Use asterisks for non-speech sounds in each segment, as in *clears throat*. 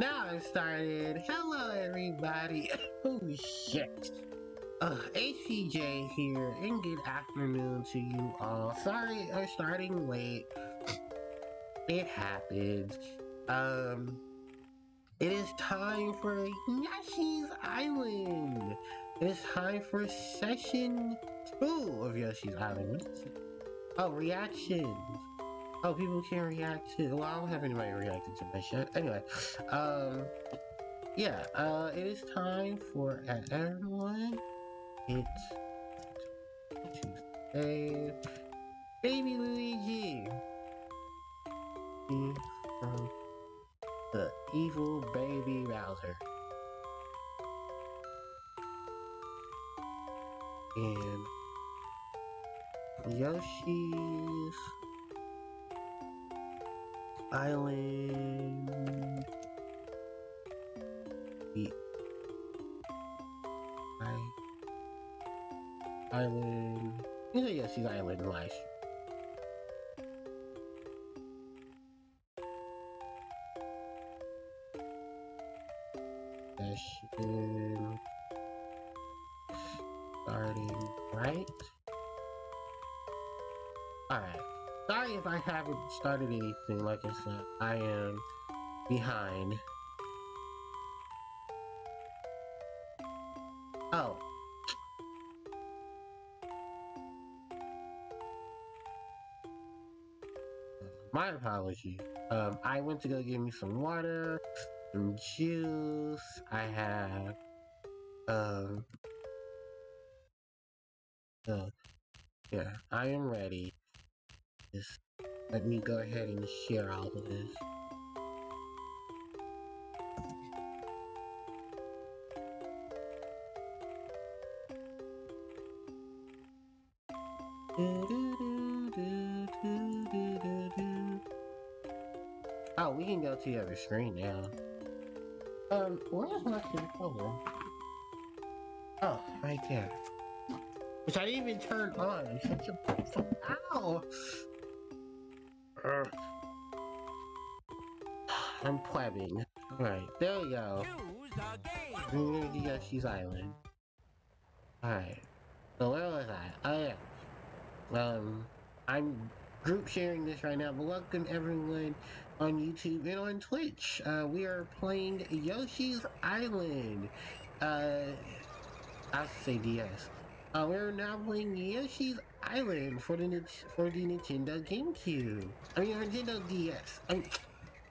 now I've started. Hello, everybody. *laughs* oh, shit. Uh, HPJ here, and good afternoon to you all. Sorry I'm starting late. It happens. Um, it is time for Yoshi's Island. It is time for session two of Yoshi's Island. Oh, reactions. Oh, people can react to. Well, I don't have anybody reacting to my shit. Anyway, um, yeah. Uh, it is time for everyone. It's Tuesday. Baby Luigi. From the evil baby Bowser. And Yoshi's Island. The I Island. Yeah, Yoshi's Island life. Session I haven't started anything, like I said, I am behind. Oh. My apologies. Um, I went to go get me some water, some juice. I have, um, uh, yeah, I am ready. Just let me go ahead and share all of this. Oh, we can go to the other screen now. Um, where's my controller? Oh, right there. Which I didn't even turn on. Such a ow! I'm plebbing. Alright, there we go. We're gonna Yoshi's Island. Alright. So where was I? Oh yeah. Um, I'm group sharing this right now, but welcome everyone on YouTube and on Twitch. Uh, we are playing Yoshi's Island. Uh, I'll say DS. Uh, we're now playing Yoshi's Island for the for the Nintendo GameCube. I mean Nintendo DS. I mean,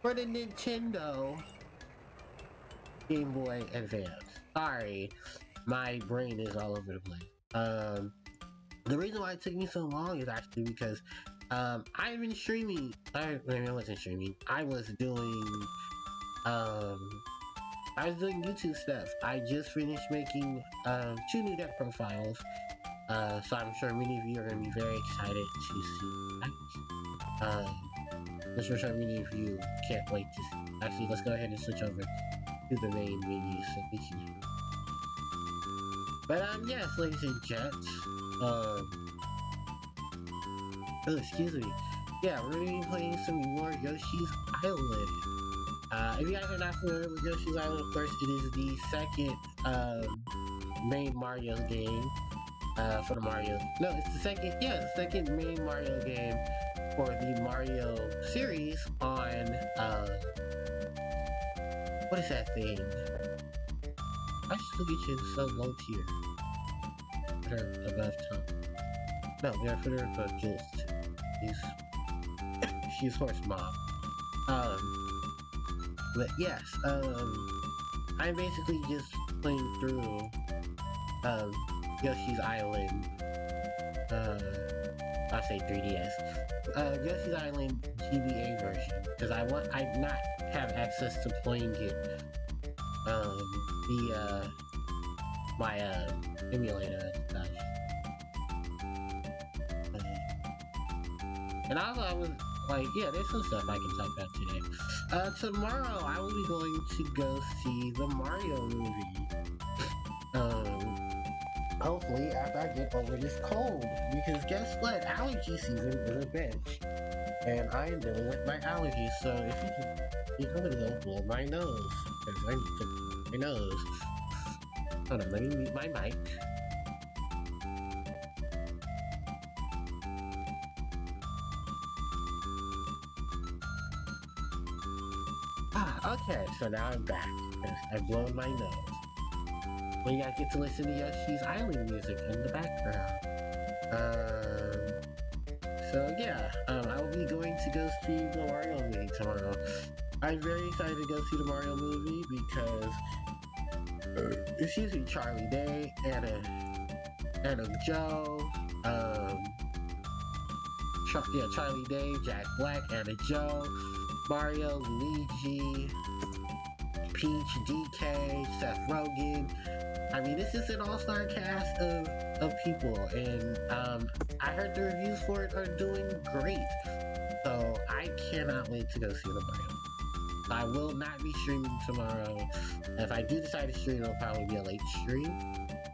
for the Nintendo Game Boy Advance. Sorry, my brain is all over the place. Um, the reason why it took me so long is actually because um, I've been streaming. I, I mean, I wasn't streaming. I was doing um, I was doing YouTube stuff. I just finished making um, two new deck profiles. Uh, so I'm sure many of you are going to be very excited to see that. Sure many of you can't wait to. Actually, let's go ahead and switch over to the main menu so we can. But um, yes, ladies and gents. Um, oh, excuse me. Yeah, we're gonna be playing some more Yoshi's Island. Uh, if you guys are not familiar with Yoshi's Island, of course, it is the second um, main Mario game uh, for the Mario. No, it's the second. Yeah, the second main Mario game for the Mario series on. Uh, what is that thing? I should get you so low tier. They're above top. No, they're for their above just. He's she's *coughs* horse mom. Um, but yes, um, I'm basically just playing through um, Yoshi's Island. Uh, I'll say 3DS. Uh, Yoshi's Island GBA version because I want I not have access to playing it. Um, the uh, my uh emulator and stuff. And also I was like, yeah, there's some stuff I can talk about today. Uh, tomorrow I will be going to go see the Mario movie. Hopefully after I get over this cold, because guess what? Allergy season is a bitch, and I am dealing with my allergies. So if you can, I'm gonna blow my nose. To my nose. Hold on, let me mute my mic. Ah, okay, so now I'm back. I've blown my nose. Well, you guys get to listen to Yoshi's Island music in the background. Um, so yeah, um, I will be going to go see the Mario movie tomorrow. I'm very excited to go see the Mario movie because uh, it's usually Charlie Day, Anna, Anna Joe, um, Char- yeah, Charlie Day, Jack Black, Anna Joe, Mario, Luigi, Peach, DK, Seth Rogen. I mean, this is an all-star cast of, of people, and um, I heard the reviews for it are doing great. So I cannot wait to go see the Mario. I will not be streaming tomorrow. If I do decide to stream, it'll probably be a late stream.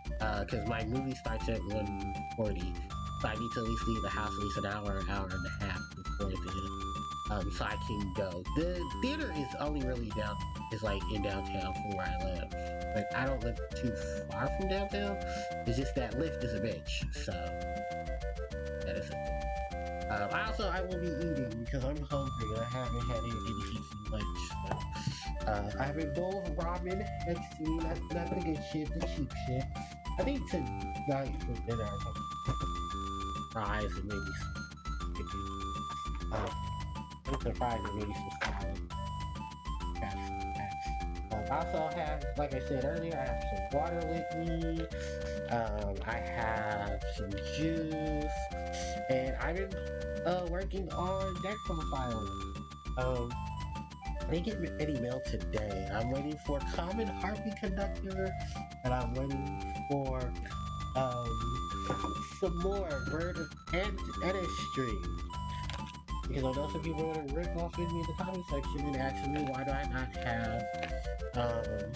Because uh, my movie starts at 1.40. So I need to at least leave the house at least an hour, an hour and a half before then. Um, so I can go. The theater is only really down, is like in downtown from where I live. Like, I don't live too far from downtown. It's just that lift is a bitch. So, that is it. Um, I also I will be eating because I'm hungry and I haven't had any decent lunch. So, uh, I have a bowl of ramen next to me. Not, not the good shit, the cheap shit. I think tonight for dinner I have fries and maybe some chicken. Um, I think the fries and maybe some salad. Um, also have, like I said earlier, I have some water with me. Um, I have some juice, and I've been uh, working on deck profile. Um, I didn't get any mail today. I'm waiting for Common Harpie Conductor, and I'm waiting for um, some more Bird and Dentistry. Because I know some people are going to rip off with me in the comment section and asking me why do I not have um,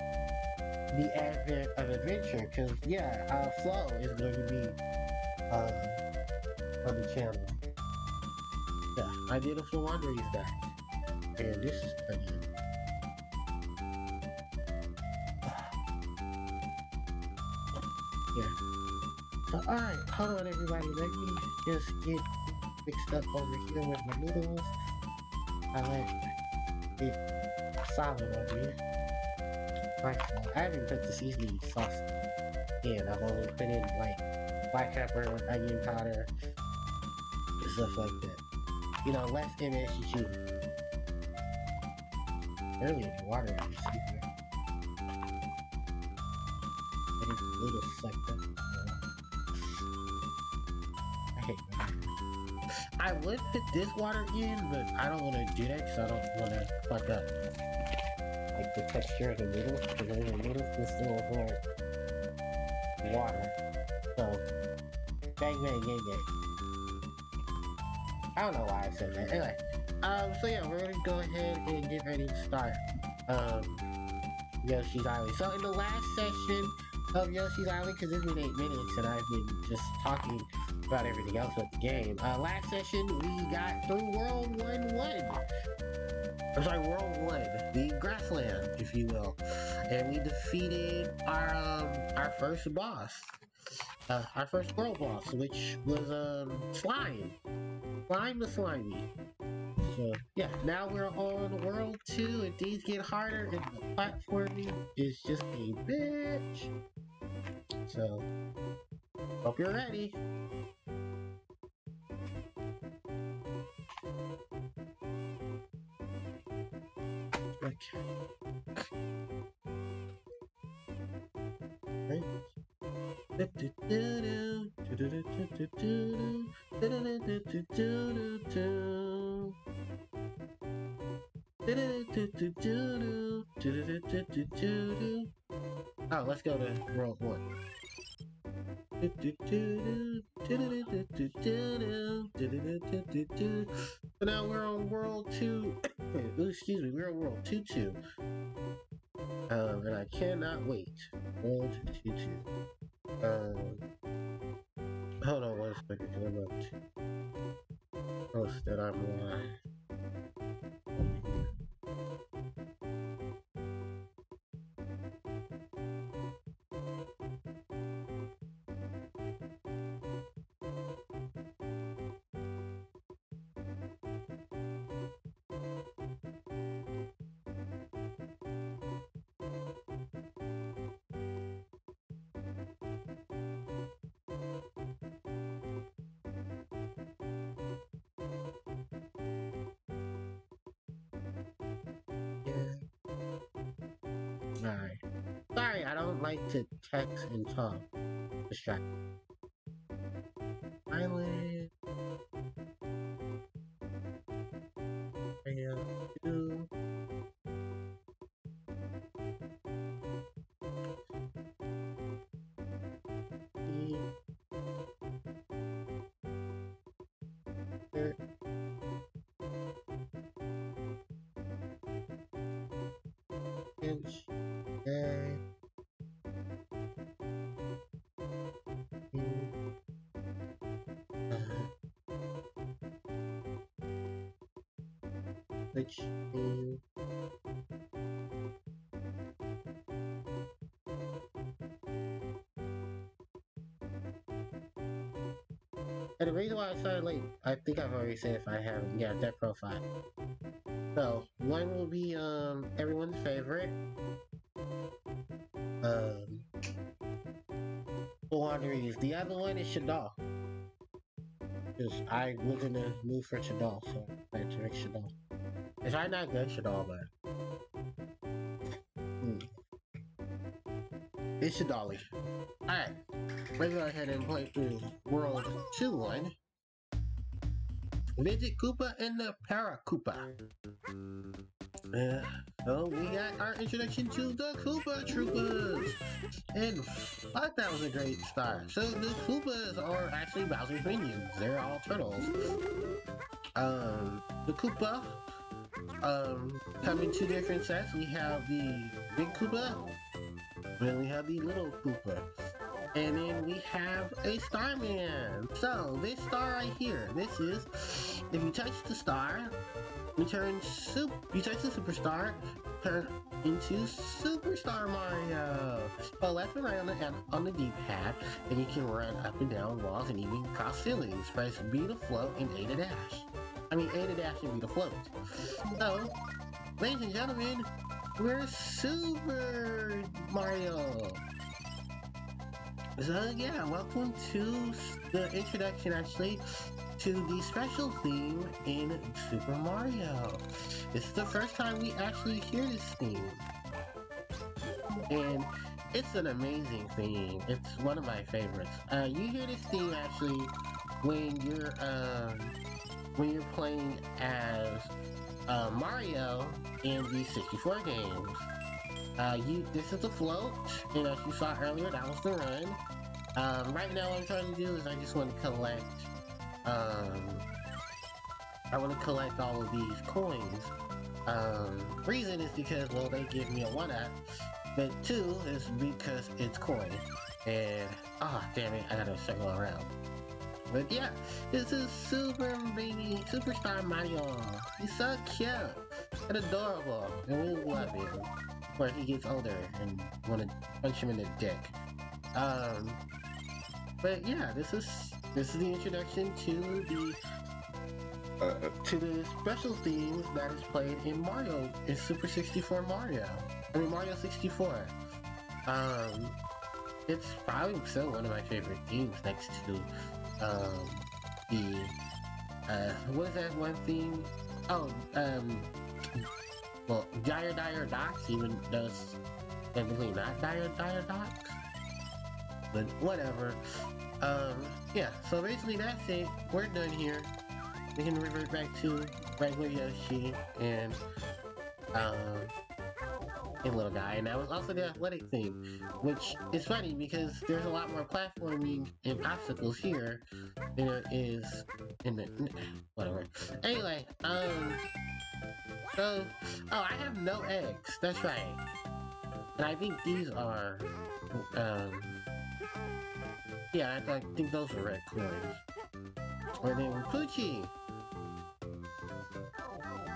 the Advent of Adventure. Because, yeah, uh, Flow is going to be um, on the channel. Yeah, I did a full Wanderings deck. And this is pretty. *sighs* Yeah. So, alright, hold on everybody, let me just get mixed up over here with my noodles. I like it solid over here. Like, I haven't put the seasoning sauce in. I've only put in like black pepper, onion powder, stuff like that. You know, less MSG. Any water this either. And it's a little sucked up. I would put this water in, but I don't want to do that because I don't want to fuck up like the texture of the noodles because the noodles can still avoid water. So, bang bang bang bang. I don't know why I said that. Anyway, um, so yeah, we're gonna go ahead and get ready to start, um, Yoshi's Island. So in the last session of Yoshi's Island, because it's been 8 minutes and I've been just talking about everything else with the game, uh, last session we got through World 1-1. I'm sorry, World 1, the grassland, if you will. And we defeated our, um, our first boss. Uh, our first world boss, which was, um, Slime. Slime the Slimy. So, yeah, now we're on World 2, and things get harder, and the platforming is just a bitch. So, hope you're ready. Okay. Oh, let's go to World 1. So now we're on World 2. *coughs* Excuse me, we're on World 2 2. Um, and I cannot wait. World 2 2. Um, hold on one second, to post that I'm live. Text and talk. Distract. Means And the reason why I started late, I think I've already said if I haven't. Yeah, that profile. So, one will be um everyone's favorite. Um Wanderies. The other one is Shaddoll. Because I was in the mood for Shaddoll, so I had to make Shaddoll. It's probably not good Shaddoll, but hmm. it's Shadali. Alright, let's go ahead and play through World 2 1. Visit Koopa and the Para Koopa. Uh, so we got our introduction to the Koopa Troopers. And I thought that was a great start. So the Koopas are actually Bowser's minions. They're all turtles. Um, the Koopa um, come in two different sets. We have the Big Koopa, and we have the Little Koopa. And then we have a Starman. So this star right here, this is, if you touch the star, you turn soup, you touch the superstar, turn into Superstar Mario. Well, left and right on the on the D-pad, and you can run up and down walls and even cross ceilings. Press B to float and A to dash. I mean A to dash and B to float. So, ladies and gentlemen, we're Super Mario. So yeah, welcome to the introduction actually to the special theme in Super Mario. This is the first time we actually hear this theme. And it's an amazing theme. It's one of my favorites. Uh, you hear this theme actually when you're um, when you're playing as uh, Mario in the 64 games. Uh, you, this is the float, and as you saw earlier, that was the run. Um, right now what I'm trying to do is I just want to collect, um, I want to collect all of these coins. Um, reason is because, well, they give me a one-up, but two is because it's coin. And, ah, oh, damn it, I gotta circle around. But yeah, this is Super Baby Superstar Mario. He's so cute and adorable, and we love him before he gets older and want to punch him in the dick. Um, but yeah, this is this is the introduction to the uh, to the special themes that is played in Mario in Super 64 Mario. I mean Mario 64. Um, it's probably still one of my favorite themes next to um, the uh, what is that one theme? Oh, um, well, Dire Dire Docks even does technically not Dire Dire Docks, but whatever. Um, yeah, so basically that's it. We're done here. We can revert back to regular Yoshi and um, a little guy, and that was also the athletic theme, which is funny because there's a lot more platforming and obstacles here than there is in the whatever. Anyway, um, so oh, I have no eggs. That's right, and I think these are um. Yeah, I, I think those are red coins. Or they were Poochy!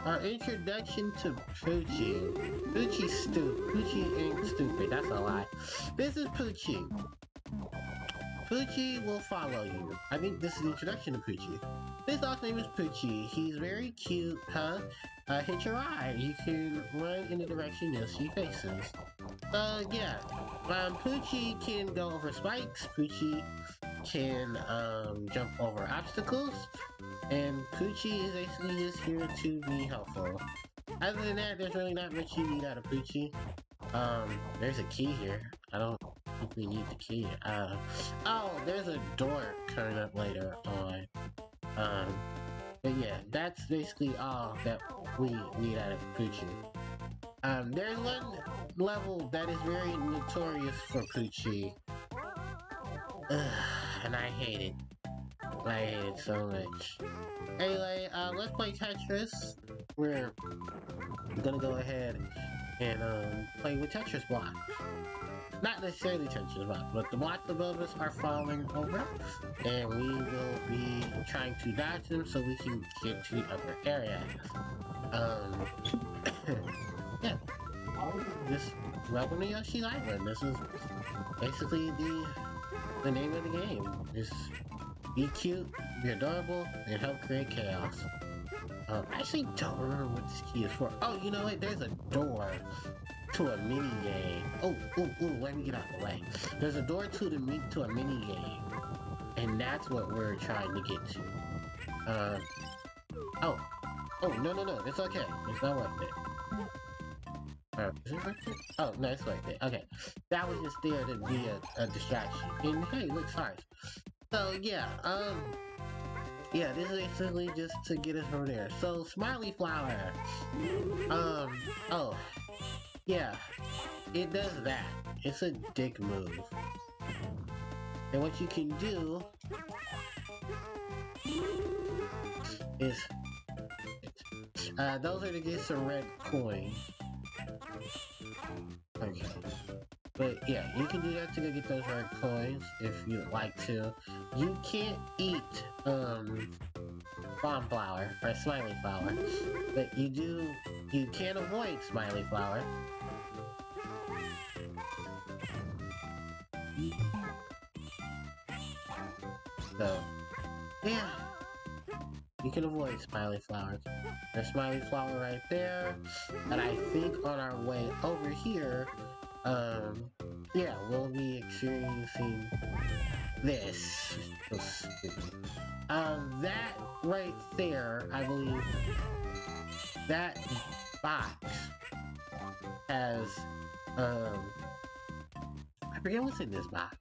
Our introduction to Poochy. Poochy stupid. Poochy ain't stupid, that's a lie. This is Poochy. Poochy will follow you. I think this is the introduction to Poochy. His last name is Poochy. He's very cute, huh? Uh, hitch a ride. You can run in the direction Yoshi faces. Uh, yeah. Um, Poochy can go over spikes. Poochy can um, jump over obstacles. And Poochy is basically just here to be helpful. Other than that, there's really not much you need out of Poochy. Um, there's a key here. I don't think we need the key. Uh, oh, there's a door coming up later on. Um, but yeah, that's basically all that we need out of Poochy. Um, there's one level that is very notorious for Poochy. *sighs* and I hate it. I hate it so much. Anyway, uh, let's play Tetris. We're gonna go ahead and um, play with Tetris blocks. Not necessarily Tetris blocks, but the blocks above us are falling over, and we will be trying to dodge them so we can get to other area. Um, *coughs* yeah. This welcome to Yoshi's Island. This is basically the the name of the game. Just be cute, be adorable, and help create chaos. Um, I actually don't remember what this key is for. Oh, you know what? There's a door to a mini game. Oh, oh, oh, let me get out of the way. There's a door to the to a mini game. And that's what we're trying to get to. Uh, oh. Oh, no, no, no. It's okay. It's not worth it. Uh, is it worth it? Oh, no, it's it. Okay. That was just there to be a, a distraction. And hey, look, stars. So, yeah, um... Yeah, this is basically just to get us from there. So, Smiley Flower. Um, oh. Yeah, it does that. It's a dick move. And what you can do is uh, those are to get some red coins. Okay. But yeah, you can do that to go get those red coins if you'd like to. You can't eat um bomb flower or smiley flower, but you do you can't avoid smiley flower. So yeah. You can avoid smiley flowers. There's smiley flower right there. And I think on our way over here, um, yeah, we'll be experiencing this. Um, that right there, I believe, that box has, um, I forget what's in this box.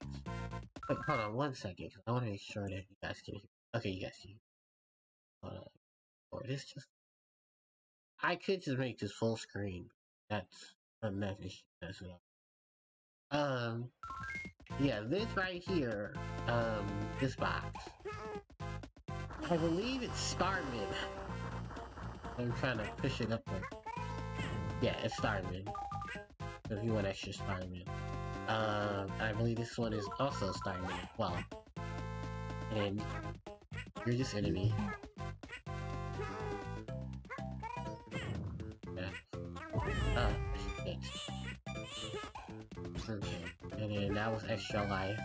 Wait, hold on one second, I want to make sure that you guys can hear. Okay, you guys can. Hold on. Or this just. I could just make this full screen. That's another issue as well. Um, yeah, this right here, um, this box. I believe it's Starman. I'm trying to push it up there. Yeah, it's Starman. If you want extra Starman. Um, I believe this one is also Starman. Well, and you're just enemy. That was extra life.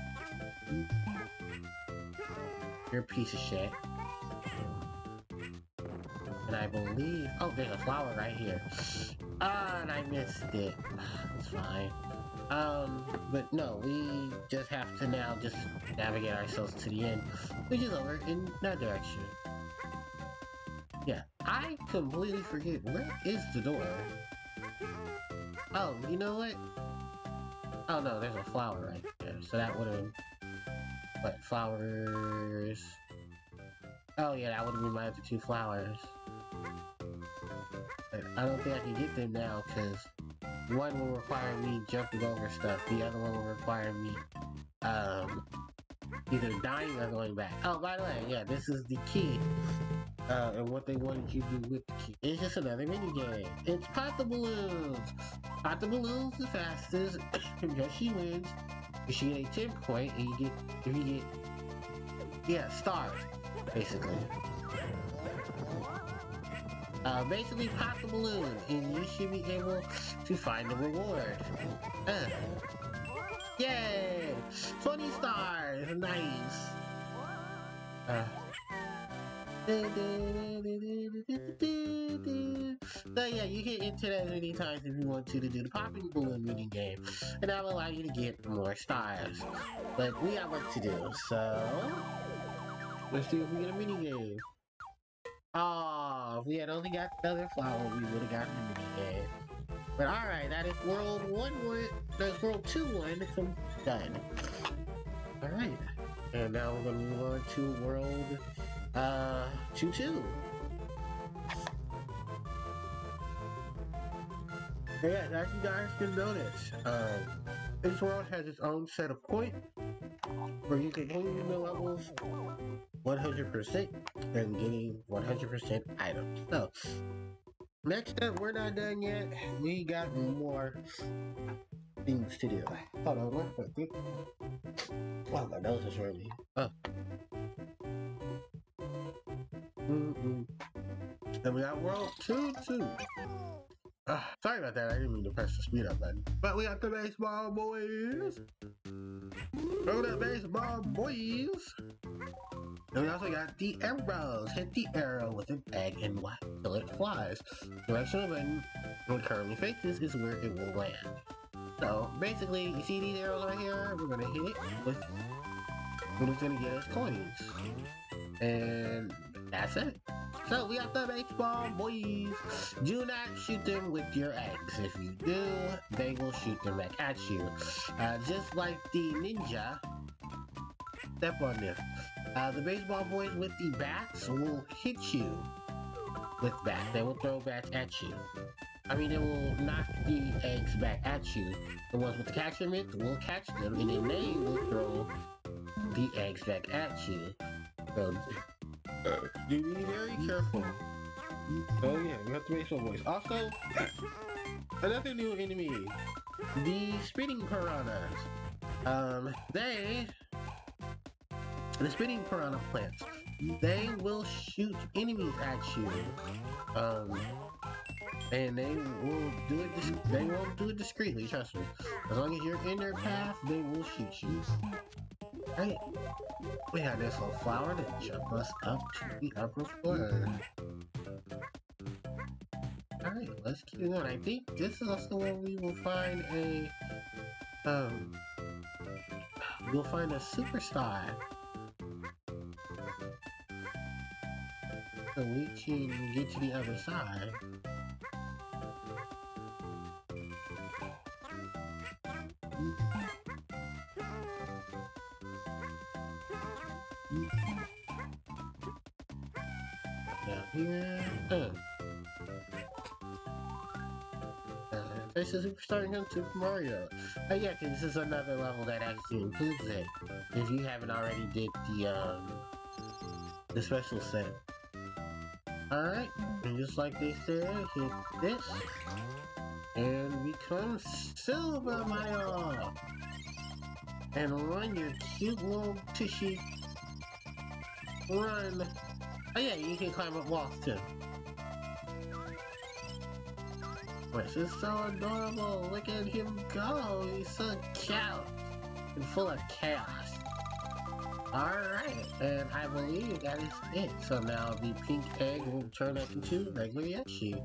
You're a piece of shit. And I believe... Oh, there's a flower right here. Ah, and I missed it. It's fine. Um, but no, we just have to now just navigate ourselves to the end, which is over in that direction. Yeah, I completely forget, where is the door? Oh, you know what? Oh no, there's a flower right there, so that would've... What, flowers... Oh yeah, that would've been my other two flowers. But I don't think I can get them now, because one will require me jumping over stuff, the other one will require me, um, either dying or going back. Oh, by the way, yeah, this is the key. Uh, and what they wanted you to do with the key. It's just another mini game. It's Pop the Balloons! Pop the Balloons the fastest, *coughs* because she wins. She get a 10 point, and you get, if you get, yeah, stars, basically. Uh, basically pop the balloon, and you should be able to find the reward. Uh. Yay! 20 stars! Nice! Uh. So yeah, you can enter that many times if you want to to do the popping balloon mini game, and that'll allow you to get more stars. But we have work to do, so let's see if we get a mini game. Oh, if we had only got the other flower, we would have gotten a mini game. But alright, that is world one one that's world two one done. Alright. And now we're gonna move on to world uh two two. Yeah, as you guys can notice, um, this world has its own set of points where you can clean the levels 100% and getting 100% items. So, next up, we're not done yet. We got more things to do. Hold on, one quick. Wow, my nose is running. Oh. Mm-mm. And we got World 2 2. Uh, sorry about that, I didn't mean to press the speed up button. But we got the baseball boys. Throw that baseball boys. And we also got the arrows. Hit the arrow with an egg and what? Till it flies. Direction of button, when currently faces, is where it will land. So basically, you see these arrows right here? We're gonna hit it with, it's gonna get us coins. And that's it. So we got the baseball boys. Do not shoot them with your eggs. If you do, they will shoot them back at you. Uh, just like the ninja. Step on them. Uh, the baseball boys with the bats will hit you with bats. They will throw bats at you. I mean, they will knock the eggs back at you. The ones with the catcher mitts will catch them, and then they will throw the eggs back at you. So, you be very careful. Oh yeah, we have to make some voice. Also, *coughs* another new enemy, the spinning piranhas. Um, they, the spinning piranha plants, they will shoot enemies at you. Um, and they will do it. They won't do it discreetly. Trust me. As long as you're in their path, they will shoot you. Right? We have this little flower that jump us up to the upper floor. Alright, let's keep going. I think this is also where we will find a um we'll find a superstar. So we can get to the other side. Down here. Uh. Uh, this is starting on Super Mario. Oh yeah, cause this is another level that actually includes it. If you haven't already did the um the special set. Alright, and just like they said, hit this and become Silver Mario! And run your cute little tushy. Run! Oh yeah, you can climb up walls too. This is so adorable! Look at him go! He's so cute! And full of chaos. Alright, and I believe that is it. So now the pink egg will turn into regular Yoshi.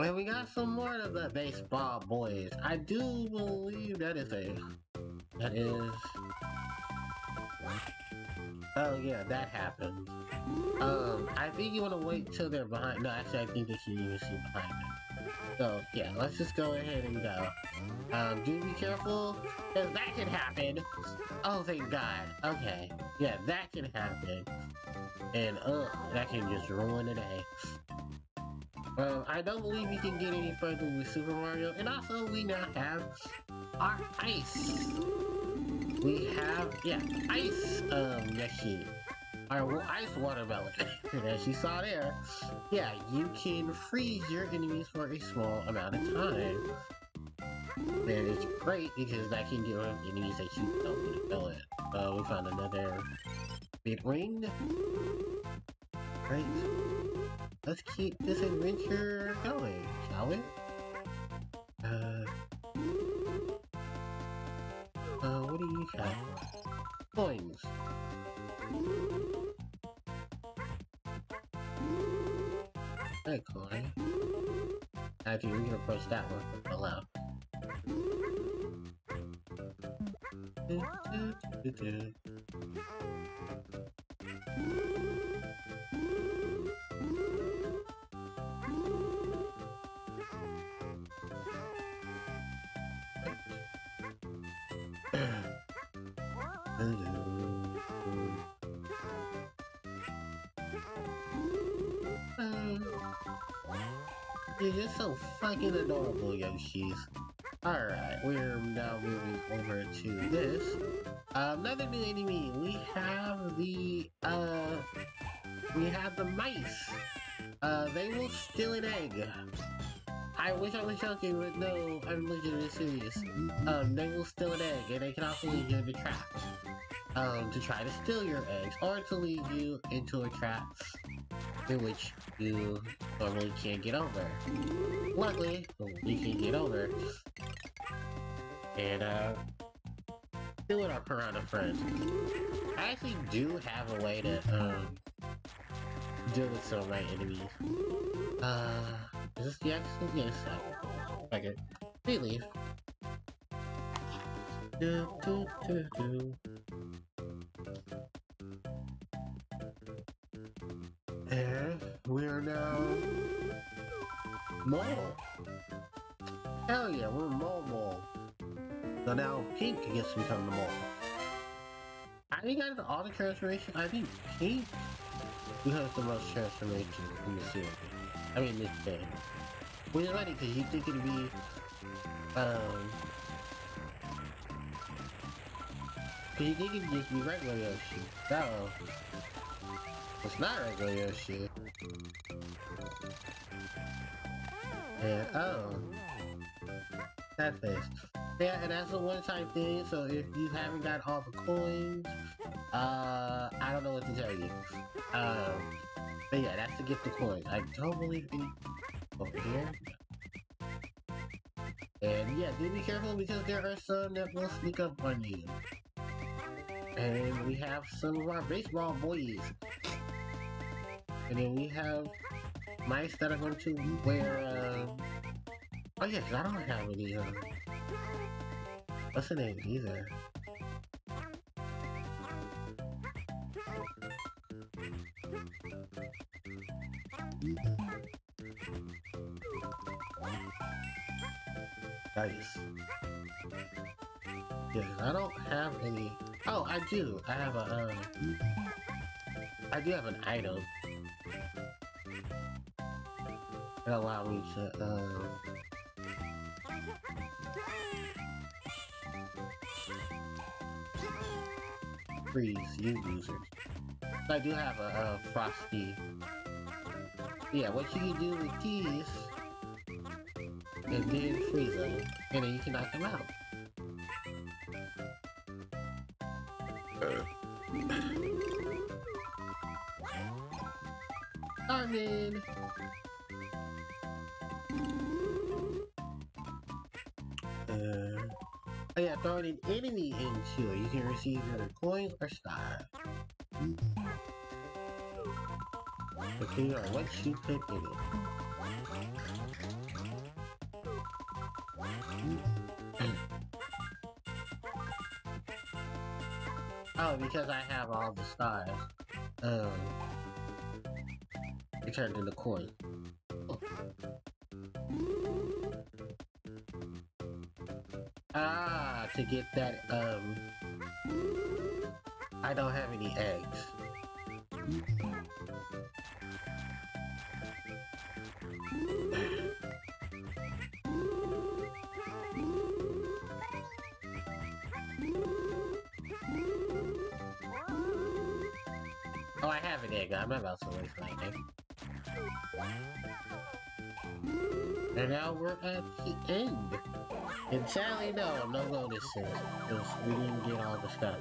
And we got some more of the baseball boys. I do believe that is a... That is... Oh yeah, that happened. Um, I think you want to wait till they're behind. No, actually, I think they should even see behind them. So yeah, let's just go ahead and go. Um, do be careful, because that can happen. Oh, thank God. Okay. Yeah, that can happen. And, uh, that can just ruin the day. Um, I don't believe we can get any further with Super Mario. And also, we now have our ice. We have, yeah, ice, um, Yoshi. Our ice watermelon. As *laughs* you saw there, yeah, you can freeze your enemies for a small amount of time. And it's great because that can rid of enemies that you don't want to kill it. Uh, we found another big ring. Right. Let's keep this adventure going, shall we? Uh, uh, what do you have? Coins. Hey, coin. Actually, we can approach that one from below. Do, do, do, You're so fucking adorable, Yoshis. Alright, we're now moving over to this. Uh, another new enemy. We have the, uh, we have the mice. Uh, they will steal an egg. I wish I was joking, but no, I'm legitimately serious. Um, they will steal an egg, and they can also lead you into traps. Um, to try to steal your eggs, or to lead you into a trap in which you normally can't get over. Luckily, we can get over. And, uh, it our piranha friends. I actually do have a way to, um, deal with some of my enemies. Uh, is this the exit? Yes, I okay. We leave. Do, do, do, do. And we are now mole. Hell yeah, we're mole. So now pink gets to become the mole. I think out of all the transformation, I think pink has the most transformation in the series. I mean this. Which is funny because you think it'd be um Cause you think it'd just be regular Yoshi. No. It's not regular Yoshi. Yeah, oh. That face. Yeah, and that's a one-time thing, so if you haven't got all the coins, uh, I don't know what to tell you. Um, but yeah, that's to get the coin. I don't any over here. And yeah, do be careful because there are some that will sneak up on you. And we have some of our baseball boys. And then we have mice that are going to wear, uh... Oh yes, I don't have any, uh... What's the name either? Nice. Yeah, I don't have any... Oh, I do. I have a, um... I do have an item. That allow me to, um... Freeze you users. I do have a, a frosty yeah, what you can do with these and then freeze them, and then you can knock them out. Armin! Uh, oh yeah, throwing an enemy into it, you can receive either coins or stars. Okay, on what you put in it. Because I have all the stars. Um, it turned into coin. Ah, to get that, um, I don't have any eggs. And now we're at the end. And sadly, no, no bonuses. Because we didn't get all the stuff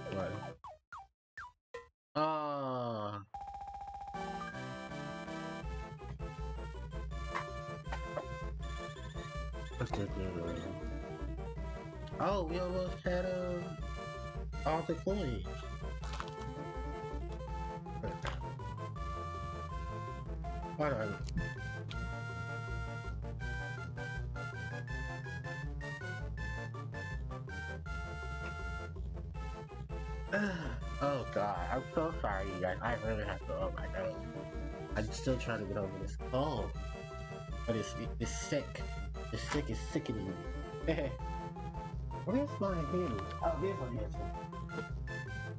still trying to get over this. Oh but it's it's sick. The sick is sickening. *laughs* Where's my hand? Oh, there's my hand.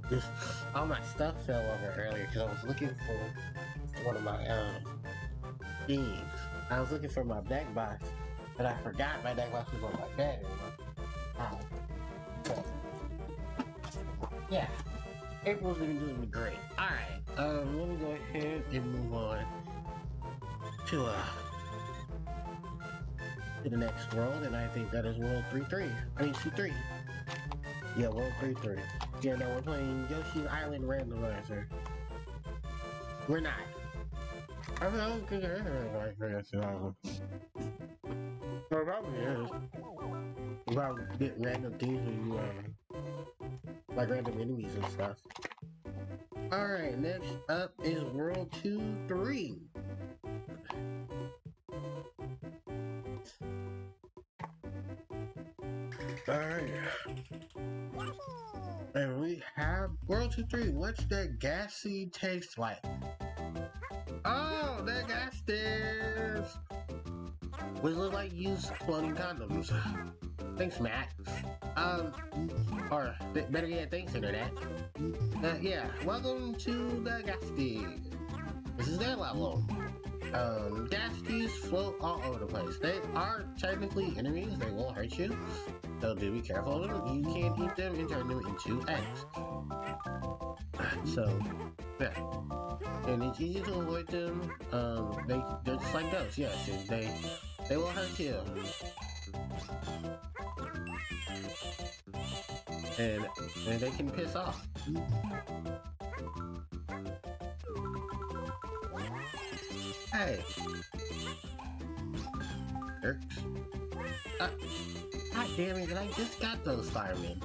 Just all my stuff fell over earlier because I was looking for one of my um things. I was looking for my deck box, but I forgot my deck box was on my bed. Wow. So, yeah, April's been doing great. All right, um, let me go ahead and move on to uh to the next world, and I think that is World Three Three. I mean, Two Three. Yeah, World Three Three. Yeah, no, we're playing Yoshi's Island Randomizer. We're not. I don't know, because I like Yoshi's Island. Well, probably is. Get random things when you, uh, like random enemies and stuff. Alright, next up is World 2 3. Alright. And we have World 2 3. What's that gassy taste like? Oh, that gas stairs! We look like used floating condoms. Thanks, Matt. Um, or better yet, thanks, Internet. Uh, yeah, welcome to the Gusties. This is their level. Um, Gusties float all over the place. They are technically enemies, they won't hurt you. So do be careful of them. You can't eat them and turn them into eggs. So, yeah. And it's easy to avoid them. Um, they, they're just like those, yes. They, they will hurt you. And, and they can piss off. Hey. Jerks. Uh, God damn it, I just got those firemen.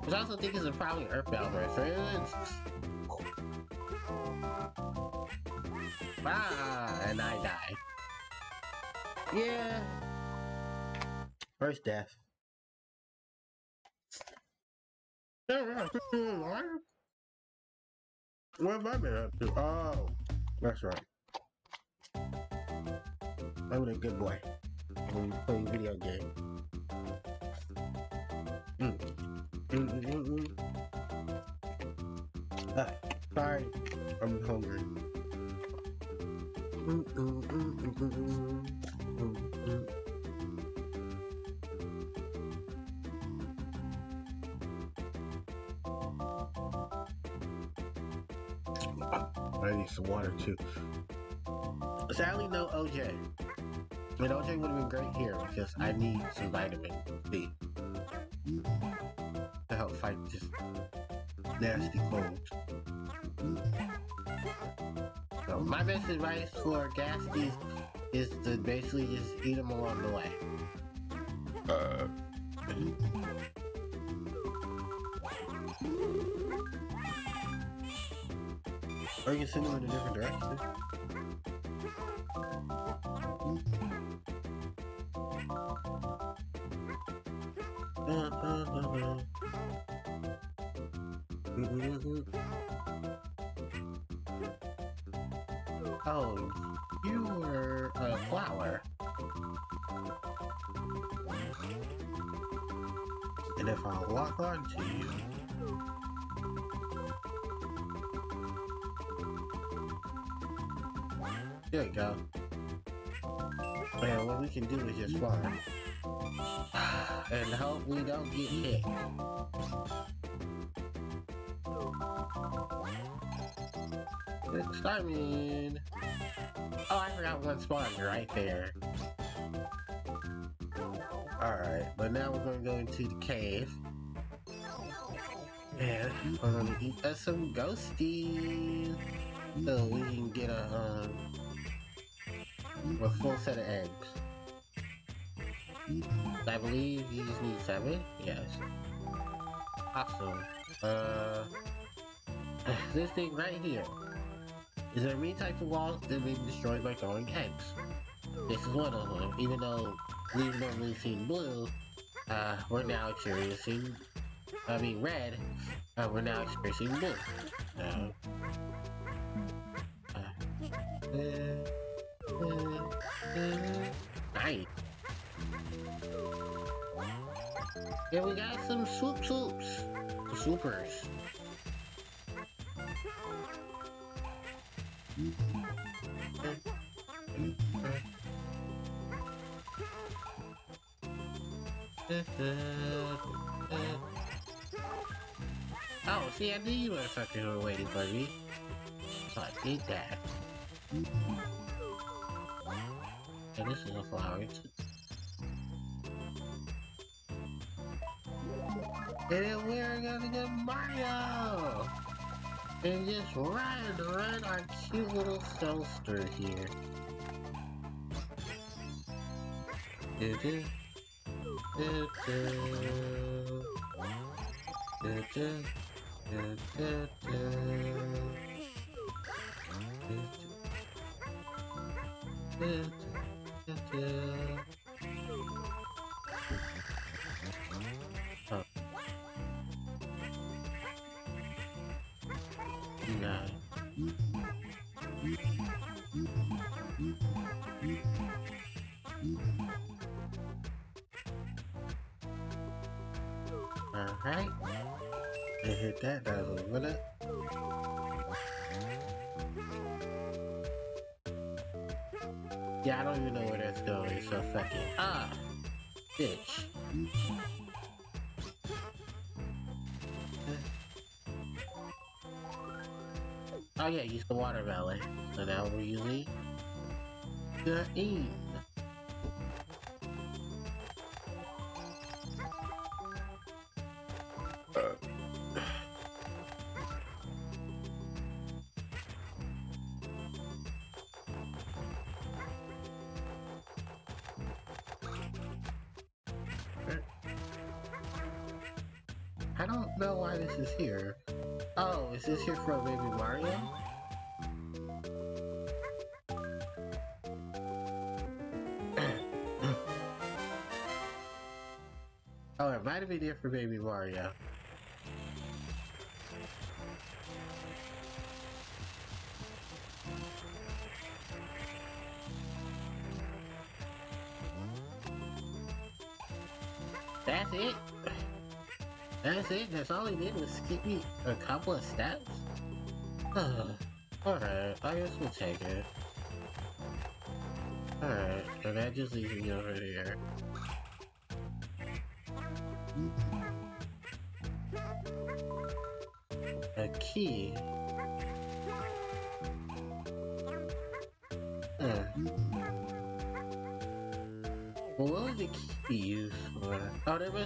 Which I also think is a probably Earthbound reference. Ah, and I die. Yeah. First death. *laughs* What have I been up to? Oh, that's right. I'm a good boy when playing video game. Mm. Mm -mm -mm ah, sorry, I'm hungry. I need some water too. Sadly, no OJ. And OJ would have been great here because I need some vitamin B to help fight this nasty cold. So my best advice for Gusties is to basically just eat them along the way. Uh. Or you can send them in a different direction. Starman! Oh, I forgot one spawned right there. Alright, but now we're gonna go into the cave. And we're gonna eat us some ghosties. So we can get a, um, a full set of eggs. I believe you just need seven? Yes. Awesome. Uh, *sighs* this thing right here. Is there any type of walls that been destroyed by throwing eggs? This is one of them, even though we've normally seen blue, uh, we're now experiencing, I mean red, uh, we're now experiencing blue. Uh, uh, uh, uh, nice. And we got some swoop swoops. Swoopers. Oh, see, I knew you were waiting for me. So I did that. And this is a flower. And we're gonna get Mario! And just run, run our cute little Cellster here. -do. Do -do. Do -do -do. Do -do. Do Alright. I hit that, that was a minute. Yeah, I don't even know where that's going, so fuck it. Ah! Bitch. Oh yeah, use the watermelon. So now we're using the E. here for Baby Mario. That's it? That's it? That's all he did was skip me a couple of steps? *sighs* Alright, I guess we'll take it. Alright, so that just leaves me over there.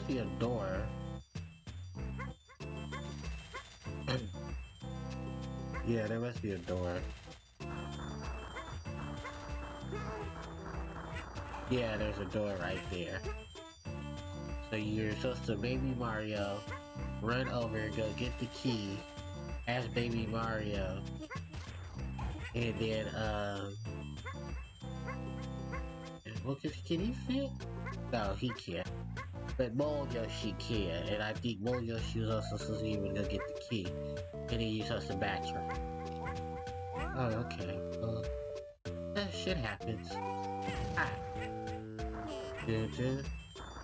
Be a door. *clears throat* yeah, there must be a door. Yeah, there's a door right there. So you're supposed to Baby Mario, run over, go get the key, ask Baby Mario, and then, um... Well, can, can he fit? No, he can't. But Mole Yoshi can, and I think Mole Yoshi was also supposed to even go get the key, and then you're supposed to backtrack. Oh, okay. Well, that shit happens. Ah. Du, du,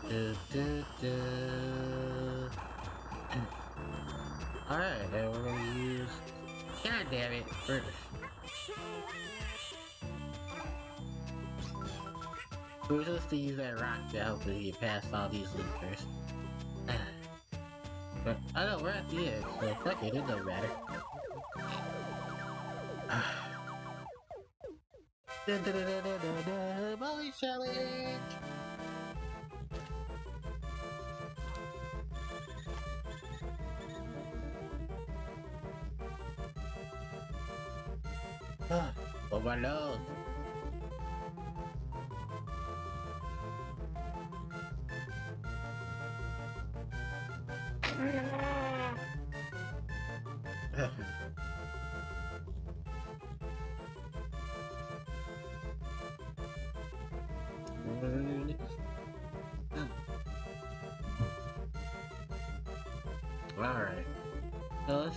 du, du, du. Alright, and we're gonna use... God damn it! We're... We're supposed to use that rock to help us get past all these loopers. *sighs* but, I don't know, we're at the end, so fuck it, it doesn't matter. *sighs* Bully challenge! Ah, overload. Alright.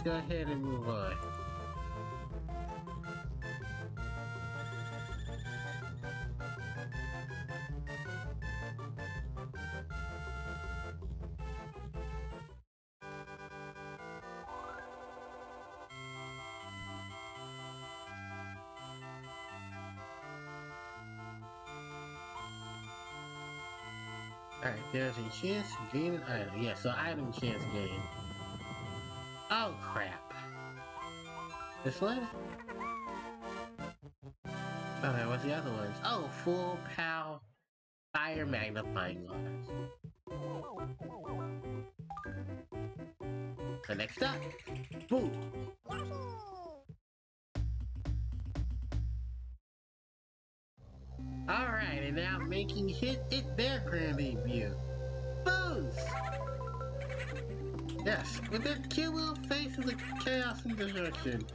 go ahead and move on. Alright, there's a chance to gain an item. Yeah, so item chance gain. This one? Alright, what's the other ones? Oh, full POW fire magnifying glass. So next up, boom. Alright, and now making hit it their grand debut. Boost! Yes, with their cute little faces of chaos and destruction.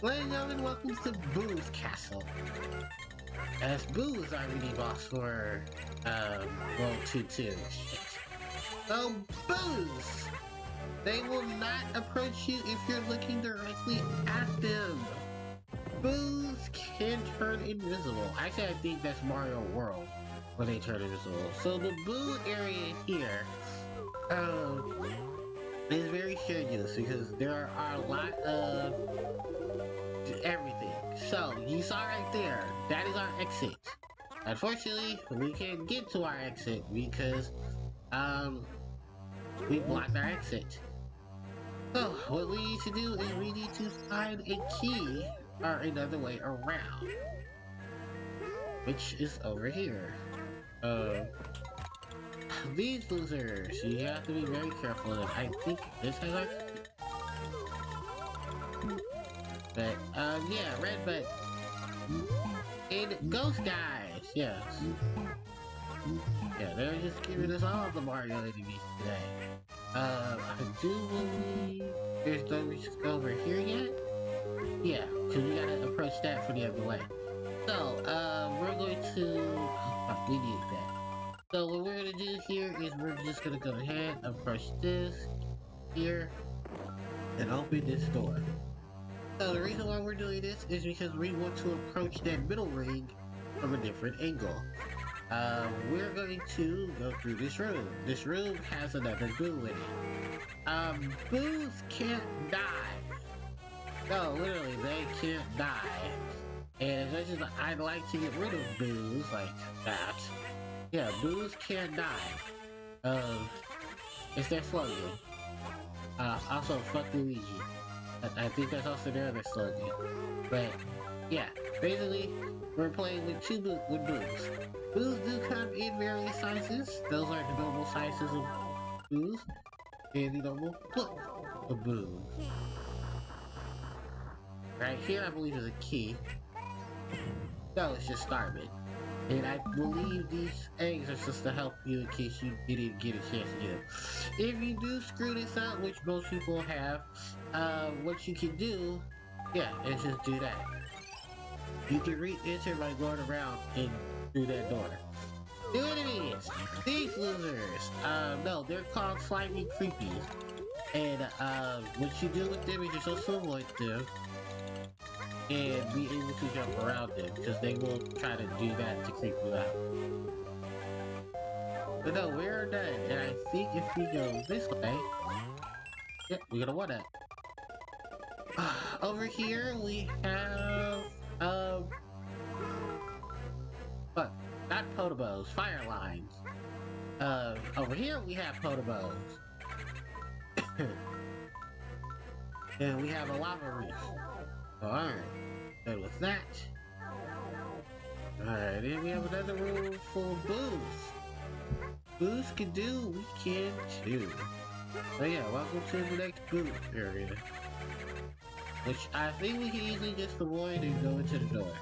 Ladies and gentlemen, welcome to Boo's Castle. As Boo is our mini boss for uh, World 2-2. So Boos! They will not approach you if you're looking directly at them. Boos can turn invisible. Actually, I think that's Mario World when they turn invisible. So the Boo area here um, is very use because there are a lot of everything. So, you saw right there, that is our exit. Unfortunately, we can't get to our exit because, um, we blocked our exit. So, what we need to do is we need to find a key or another way around. Which is over here. Uh, these losers, you have to be very careful. I think this has our but, um, yeah, Red But and Ghost Guys, yes. Yeah, they're just giving us all the Mario enemies today. Uh, I do believe there's no go over here yet. Yeah, because we gotta approach that from the other way. So, uh, we're going to... Oh, we need that. So what we're gonna do here is we're just gonna go ahead, and approach this, here, and open this door. So the reason why we're doing this is because we want to approach that middle ring from a different angle. Um, we're going to go through this room. This room has another Boo in it. Um, Boos can't die. No, literally, they can't die. And as much as I'd like to get rid of Boos like that, yeah, Boos can't die. Um, it's their slogan. Uh, also, fuck Luigi. I think that's also their other slogan. But yeah, basically, we're playing with two bo with boos. Boos do come in various sizes. Those are the normal sizes of boos, and the normal look of boos. Right here, I believe is a key. No, it's just Starman. And I believe these eggs are supposed to help you in case you didn't get a chance to get them. If you do screw this up, which most people have, uh, what you can do, yeah, is just do that. You can re-enter by going around and through that door. New enemies! These losers! Uh, no, they're called Slimy Creepies. And, uh, what you do with them is you're supposed to avoid them and be able to jump around them because they will try to do that to creep you out. But no, we're done, and I think if we go this way, yep, we're gonna want it. *sighs* Over here we have, um, what? Not Podobos, fire lines. Uh, over here we have Podobos. *coughs* and we have a lava reef. Alright. With that. Alright, then we have another room for Boos. Boos can do, we can too. So yeah, welcome to the next booth area. Which I think we can easily just avoid and go into the door.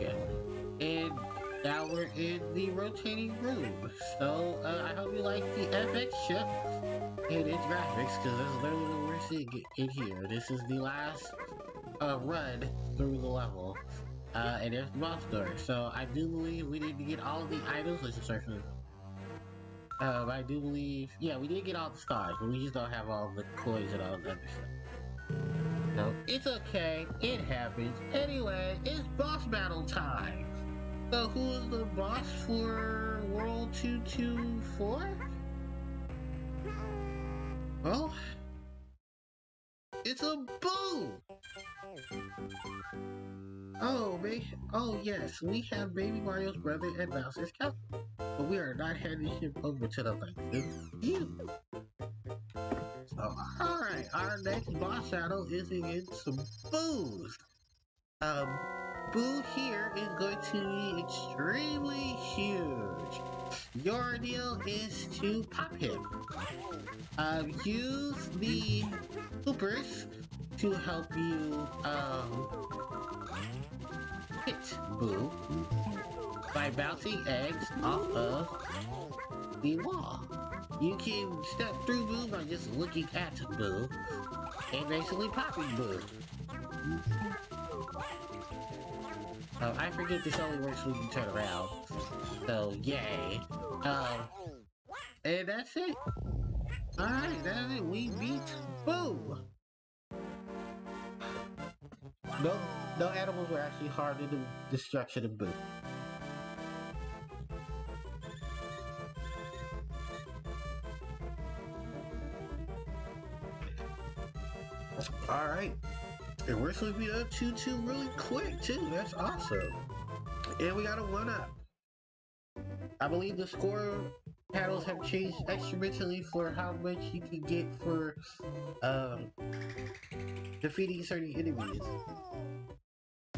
Yeah. And now we're in the rotating room. So uh, I hope you like the FX chip and its graphics, because that's literally seeing in here. This is the last uh, run through the level. Uh, and there's the boss door. So I do believe we need to get all the items. Let's just search I do believe, yeah, we did get all the stars, but we just don't have all the coins and all the other stuff. No, it's okay. It happens. Anyway, it's boss battle time. So who is the boss for World 224? Well, It's a boo! Oh, ba oh yes, we have Baby Mario's brother and Bowser's cousin, but we are not handing him over to the likes you. So, alright, our next boss battle is against some Boos. Um, Boo here is going to be extremely huge. Your deal is to pop him. Um, use the hoopers to help you um, hit Boo by bouncing eggs off of the wall. You can step through Boo by just looking at Boo and basically popping Boo. Um, I forget this only works when you turn around. So, yay. Um, and that's it. Alright, that's it. We beat Boo! No, no animals were actually harmed in the destruction of Boo. Alright. And we're sweeping up 2-2 really quick, too. That's awesome. And we got a 1-up. I believe the score paddles have changed exponentially for how much you can get for um, defeating certain enemies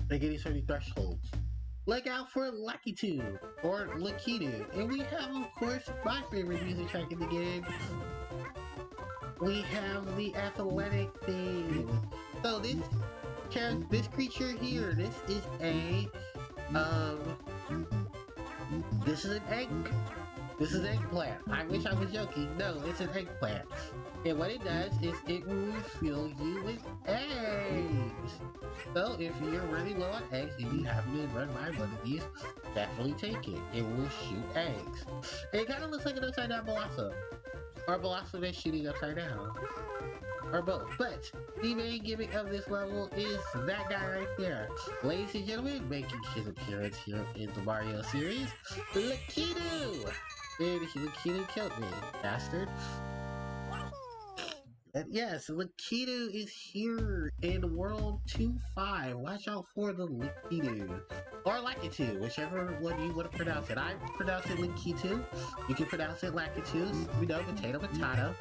and getting certain thresholds. Look out for Lakitu or Lakitu. And we have, of course, my favorite music track in the game. We have the athletic thing. So this character, this creature here, this is a um this is an egg this is an eggplant. I wish I was joking. No, it's an eggplant. And what it does is it will fill you with eggs. So if you're running low on eggs and you happen to run by one of these, definitely take it. It will shoot eggs. It kind of looks like an upside down blossom. Or is shooting upside down. Or both. But the main gimmick of this level is that guy right there. Ladies and gentlemen, making his appearance here in the Mario series, Lakitu! And Lakitu killed me, bastard. And yes, Lakitu is here in World 2-5. Watch out for the Lakitu. Or Lakitu, whichever one you want to pronounce it. I pronounce it Lakitu. You can pronounce it Lakitu. We know, potato, potato.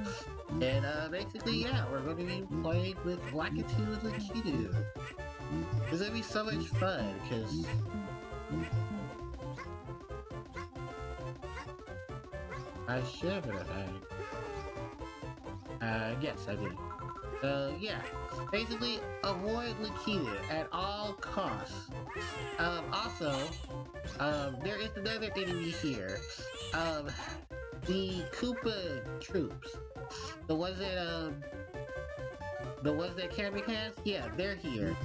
And uh, basically, yeah, we're going to be playing with Lakitu and Lakitu. It's going to be so much fun, because... I should have been uh, yes, I do. Uh, yeah. Basically, avoid Lakitu at all costs. Um, also, um, there is another enemy here. Um, the Koopa troops. The ones that, um, the ones that Kamikaze? Yeah, they're here.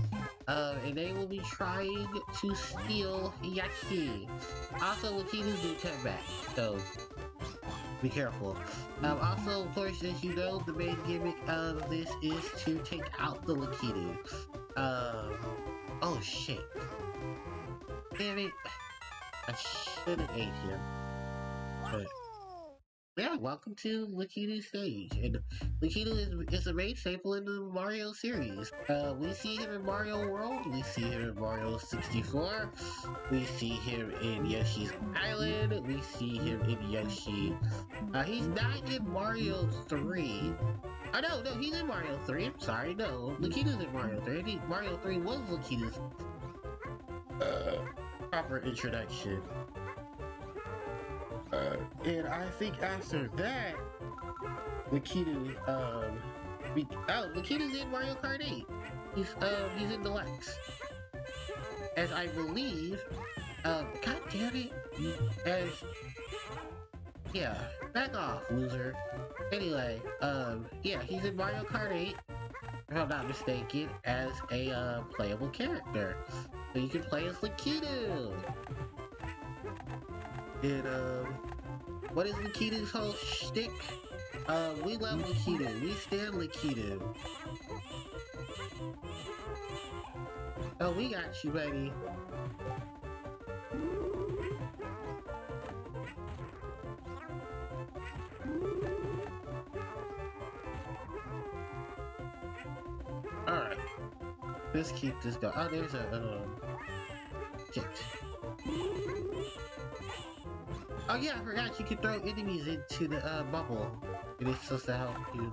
Um, and they will be trying to steal Yaki. Also, Lakitus do come back, so be careful. Um, also, of course, as you know, the main gimmick of this is to take out the Lakitu. Um, oh shit. Damn it. I should have ate him. Yeah, welcome to Lakitu stage. And Lakitu is, is a main staple in the Mario series. Uh, we see him in Mario World, we see him in Mario 64, we see him in Yoshi's Island, we see him in Yoshi. Uh, he's not in Mario 3. Oh no, no, he's in Mario 3. I'm sorry, no. Lakitu's in Mario 3. I think Mario 3 was Lakitu's uh, proper introduction. Uh, and I think after that, Lakitu, um, be, oh, Lakitu's in Mario Kart 8. He's, um, he's in Deluxe. As I believe, um, god damn it, as, yeah, back off, loser. Anyway, um, yeah, he's in Mario Kart 8, if I'm not mistaken, as a, uh, playable character. So you can play as Lakitu! And, um, what is Lakitu's whole shtick? Uh, we love Lakitu. We stand Lakitu. Oh, we got you, baby. Let's keep this going. Oh, there's a, um... Shit. Oh yeah, I forgot you can throw enemies into the, uh, bubble. It is supposed to help you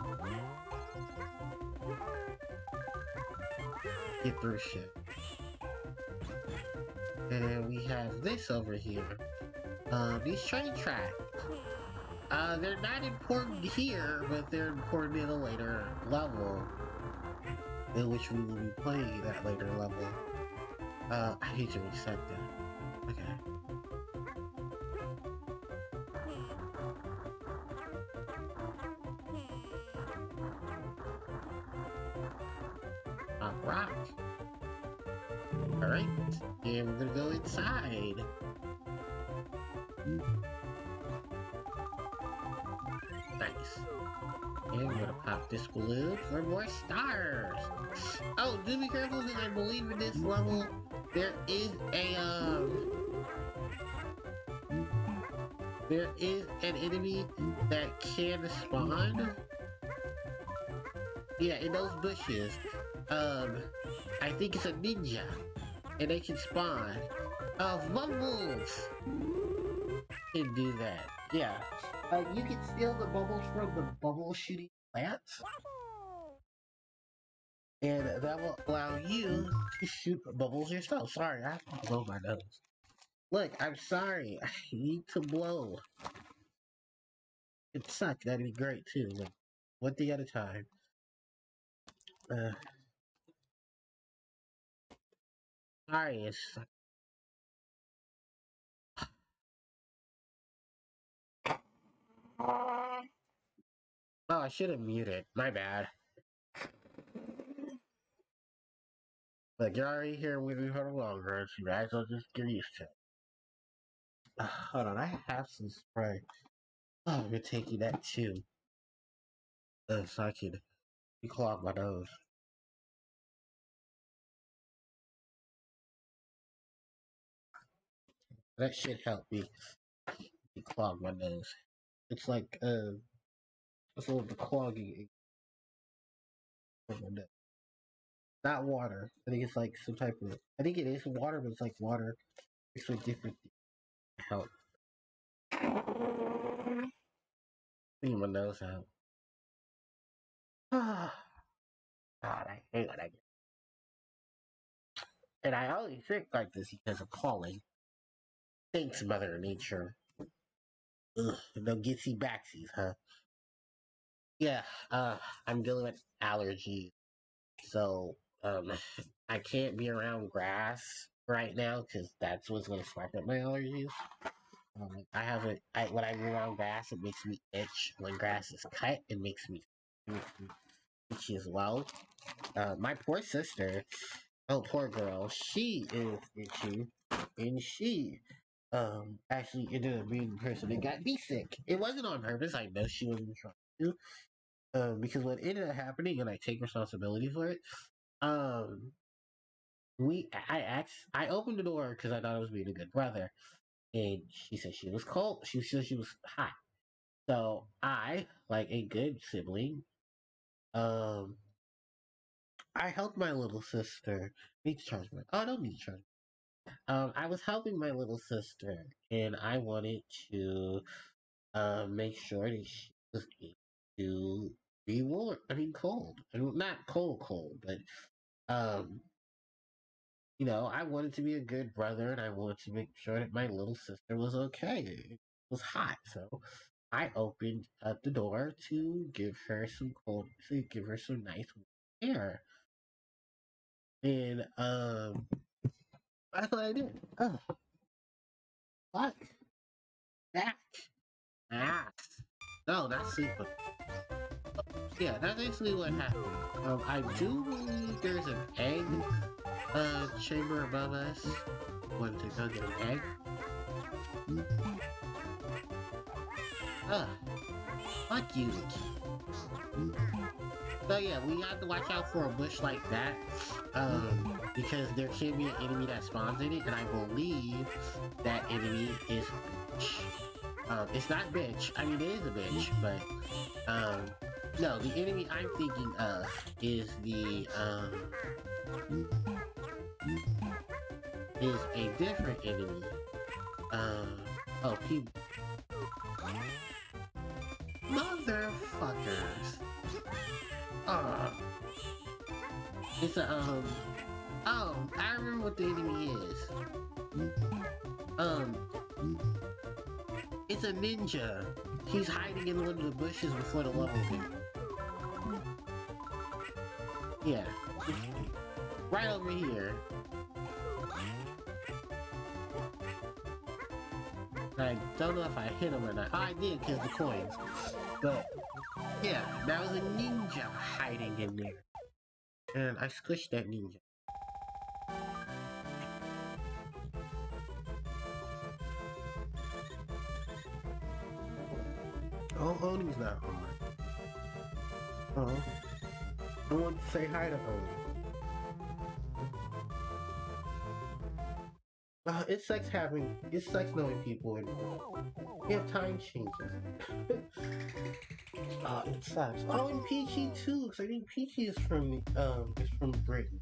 get through shit. And we have this over here. Uh, these train tracks. Uh, they're not important here, but they're important in a later level. In which we will be playing that later level. Uh, I need to reset that. Stars. Oh, do be careful because I believe in this level there is a um there is an enemy that can spawn. Yeah, in those bushes. Um I think it's a ninja. And they can spawn. Of bubbles! Can do that. Yeah. Uh, you can steal the bubbles from the bubble shooting plants. And that will allow you to shoot bubbles yourself. Sorry, I have to blow my nose. Look, I'm sorry. *laughs* I need to blow. It sucked. That'd be great too. Like, one thing at a time. Uh, sorry, it's *sighs* Oh, I should have muted. My bad. Look, you're already here with me for the long run, so you might as well just get used to it. Uh, hold on, I have some spray. Oh, I'm you that too. Uh, so I can clog my nose. That should help me clog my nose. It's like uh, it's a little clogging. Not water. I think it's like some type of. I think it is water, but it's like water mixed with different help. Clean my nose out. *sighs* God, I hate when I get. And I only drink like this because of calling. Thanks, Mother Nature. Ugh, no gitsy backsies, huh? Yeah, uh, I'm dealing with allergies. So, um, *laughs* I can't be around grass right now because that's what's going to spark up my allergies. Um, I haven't, I, when I'm around grass, it makes me itch. When grass is cut, it makes me, makes me itchy as well. Uh, my poor sister, oh, poor girl, she is itchy, and she um actually ended up being the person that got me sick. It wasn't on purpose. I know she wasn't trying to. Um, because what ended up happening, and I take responsibility for it. Um, we I asked I opened the door because I thought I was being a good brother, and she said she was cold. She said she was hot. So I, like a good sibling, um, I helped my little sister. Need to charge my. Oh, I don't need to charge um, I was helping my little sister, and I wanted to uh, make sure that she was able to be warm. I mean, cold. I mean, not cold, cold, but um, you know, I wanted to be a good brother, and I wanted to make sure that my little sister was okay. It was hot, so I opened up the door to give her some cold, to give her some nice air. And um, that's what I did. Oh. Fuck. Back. Ass. No, that's sleeping. Yeah, that's basically what happened. Um, I do believe there's an egg uh, chamber above us. Want to go get an egg? Ugh. Fuck you. So yeah, we have to watch out for a bush like that. Um, because there can be an enemy that spawns in it, and I believe that enemy is bitch. Um, it's not bitch. I mean, it is a bitch, but um, No, the enemy I'm thinking of is the, um... Is a different enemy. Uh... Oh, he... Motherfuckers! Uh... It's a, um... Oh, I remember what the enemy is. Um... It's a ninja. He's hiding in one of the bushes before the level. Yeah. Right over here. I don't know if I hit him or not. Oh, I did because the coins. But, yeah, that was a ninja hiding in there. And I squished that ninja. Oh, oh Oni's not on. Oh. I want to say hi to Oni. Uh, it sucks having, it sucks knowing people and we have time changes. *laughs* uh, it sucks. Oh, and Peachy too, because I think Peachy is from, um, is from Britain.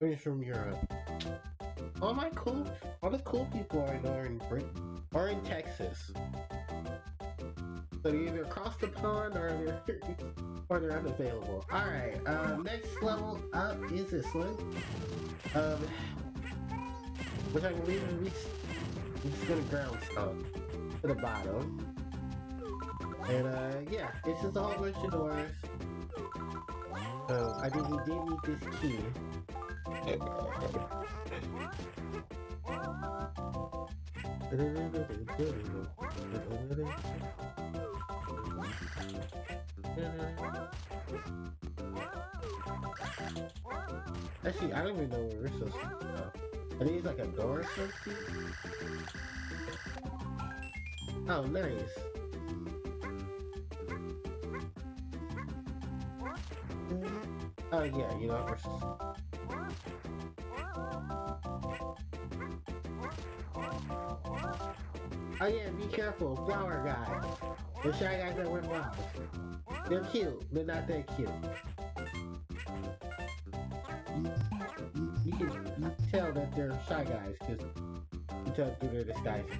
Or is from Europe. All my cool, all the cool people I know are in Britain, are in Texas. So they're either across the pond or they're *laughs* or they're unavailable. Alright, um, next level up is this one. Um, which I believe is just gonna ground stomp to the bottom. And uh, yeah, it's just a whole bunch of doors. So I think we did need this key. *laughs* *laughs* Actually, I don't even know where we're supposed to go. Like a door or something? Oh, nice. Oh yeah, you know, we're Oh yeah, be careful, flower guy. The shy guys that wear flowers. They're cute, but not that cute. You can tell that they're shy guys because you tell through their disguises.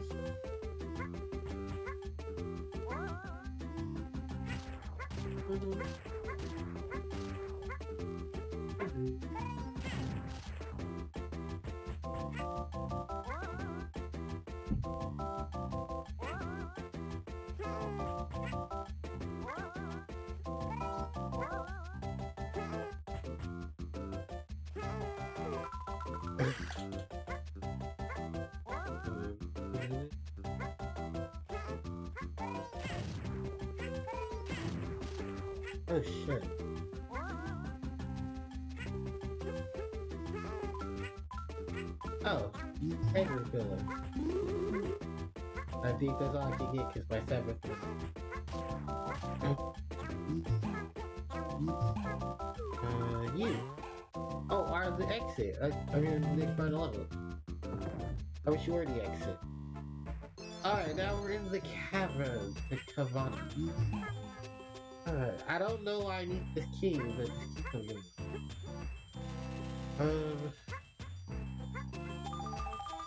Oh shit. Oh, you Henry filler. I think that's all I can get because my seventh is... Uh, you. Oh, are the exit. I, I mean, the next final level. I wish you were the exit. Alright, now we're in the cavern, the Kavana. I don't know why I need this key, but this key comes in. Um...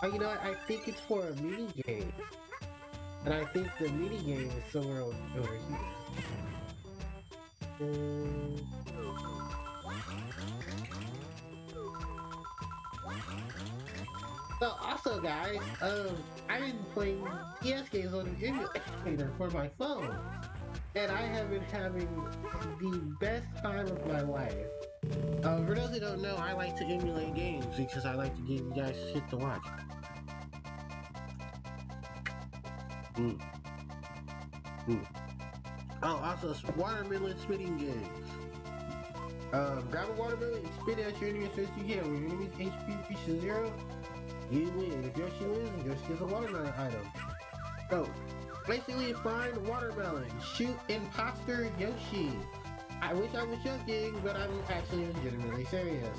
Oh, you know? I think it's for a mini game. And I think the mini game is somewhere over here. Um... So also guys, um, I've been playing PS games on the emulator for my phone and I have been having the best time of my life. Uh, for those who don't know, I like to emulate games because I like to give you guys shit to watch. Mm. Mm. Oh, also, watermelon spitting games. Um, grab a watermelon and spit at your enemy as fast as you can. When your enemy's HP reaches zero, you win. If your Yoshi wins, Yoshi gets a watermelon item. So, Basically, find watermelon. Shoot imposter Yoshi. I wish I was joking, but I'm actually legitimately serious.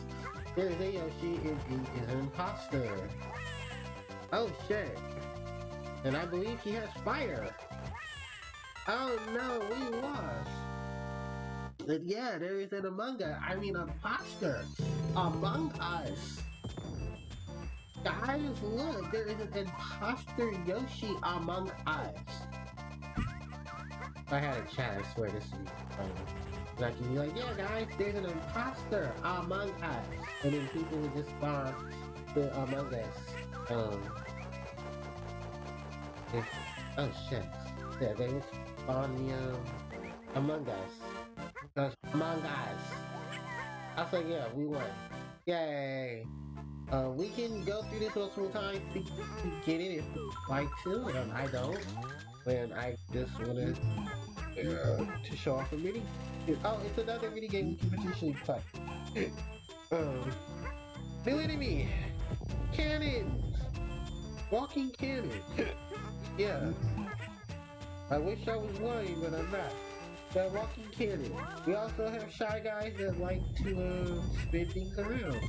There's a Yoshi and he is an imposter. Oh shit. And I believe he has fire. Oh no, we lost. And yeah, there is an Among Us. I mean, a imposter. Among Us. Guys, look, there is an imposter Yoshi Among Us. If I had a chat, I swear this would be funny. Like, you'd be like, yeah, guys, there's an imposter Among Us. And then people would just spawn the Among Us. Um, if, oh shit. Yeah, they would spawn the, um, Among Us. Among Us. I was like, yeah, we won. Yay. Uh, we can go through this multiple times to, get it if you like to, and I don't. When I just wanted to uh, to show off a mini. Oh, it's another mini game we can potentially play. *laughs* um, new enemy, cannon, walking cannon. *laughs* yeah. I wish I was one, but I'm not. The walking cannon. We also have shy guys that like to uh, spin things around.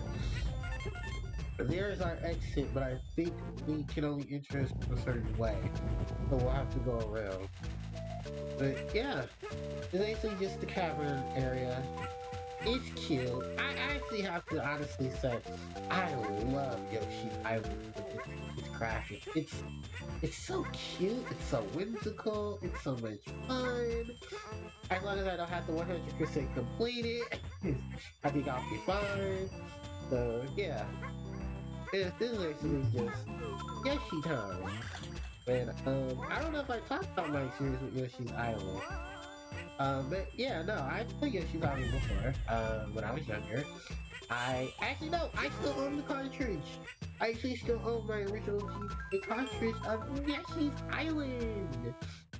There's our exit, but I think we can only enter a certain way. So we'll have to go around. But yeah, it's basically just the cavern area. It's cute. I actually have to honestly say, I love Yoshi Island its graphics. It's it's so cute, it's so whimsical, it's so much fun. As long as I don't have to 100% complete it, *laughs* I think I'll be fine. So yeah, this, is actually just Yoshi time. And um, I don't know if I talked about my experience with Yoshi's Island. Um, but yeah, no, I played Yoshi's Island before, uh, when I was younger. I actually no, I still own the cartridge. I actually still own my original cartridge of Yoshi's Island.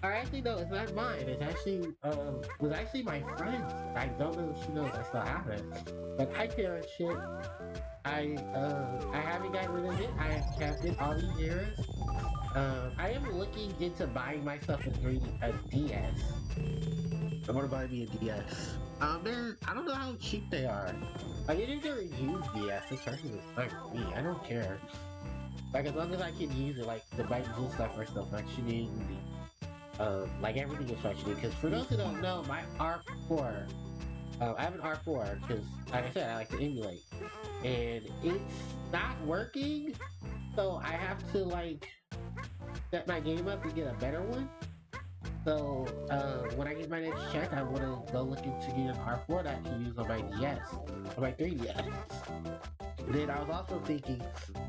Or actually no, it's not mine. It's actually um was actually my friend's. I don't know if she knows I still have it. But I care a shit. I uh I haven't gotten rid of it. I have kept it all these years. Um I am looking into buying myself a 3 a DS. I want to buy me a DS. Um, man, I don't know how cheap they are. I get into a used DS, it's charging like me. I don't care. Like as long as I can use it, like the buttons and stuff are still functioning. Like everything is functioning. Because for those who don't know, my R4, um, I have an R4 because, like I said, I like to emulate, and it's not working. So I have to like set my game up and get a better one. So, uh, when I get my next check, I want to go look into getting an R4 that I can use on my DS, my 3DS. Then I was also thinking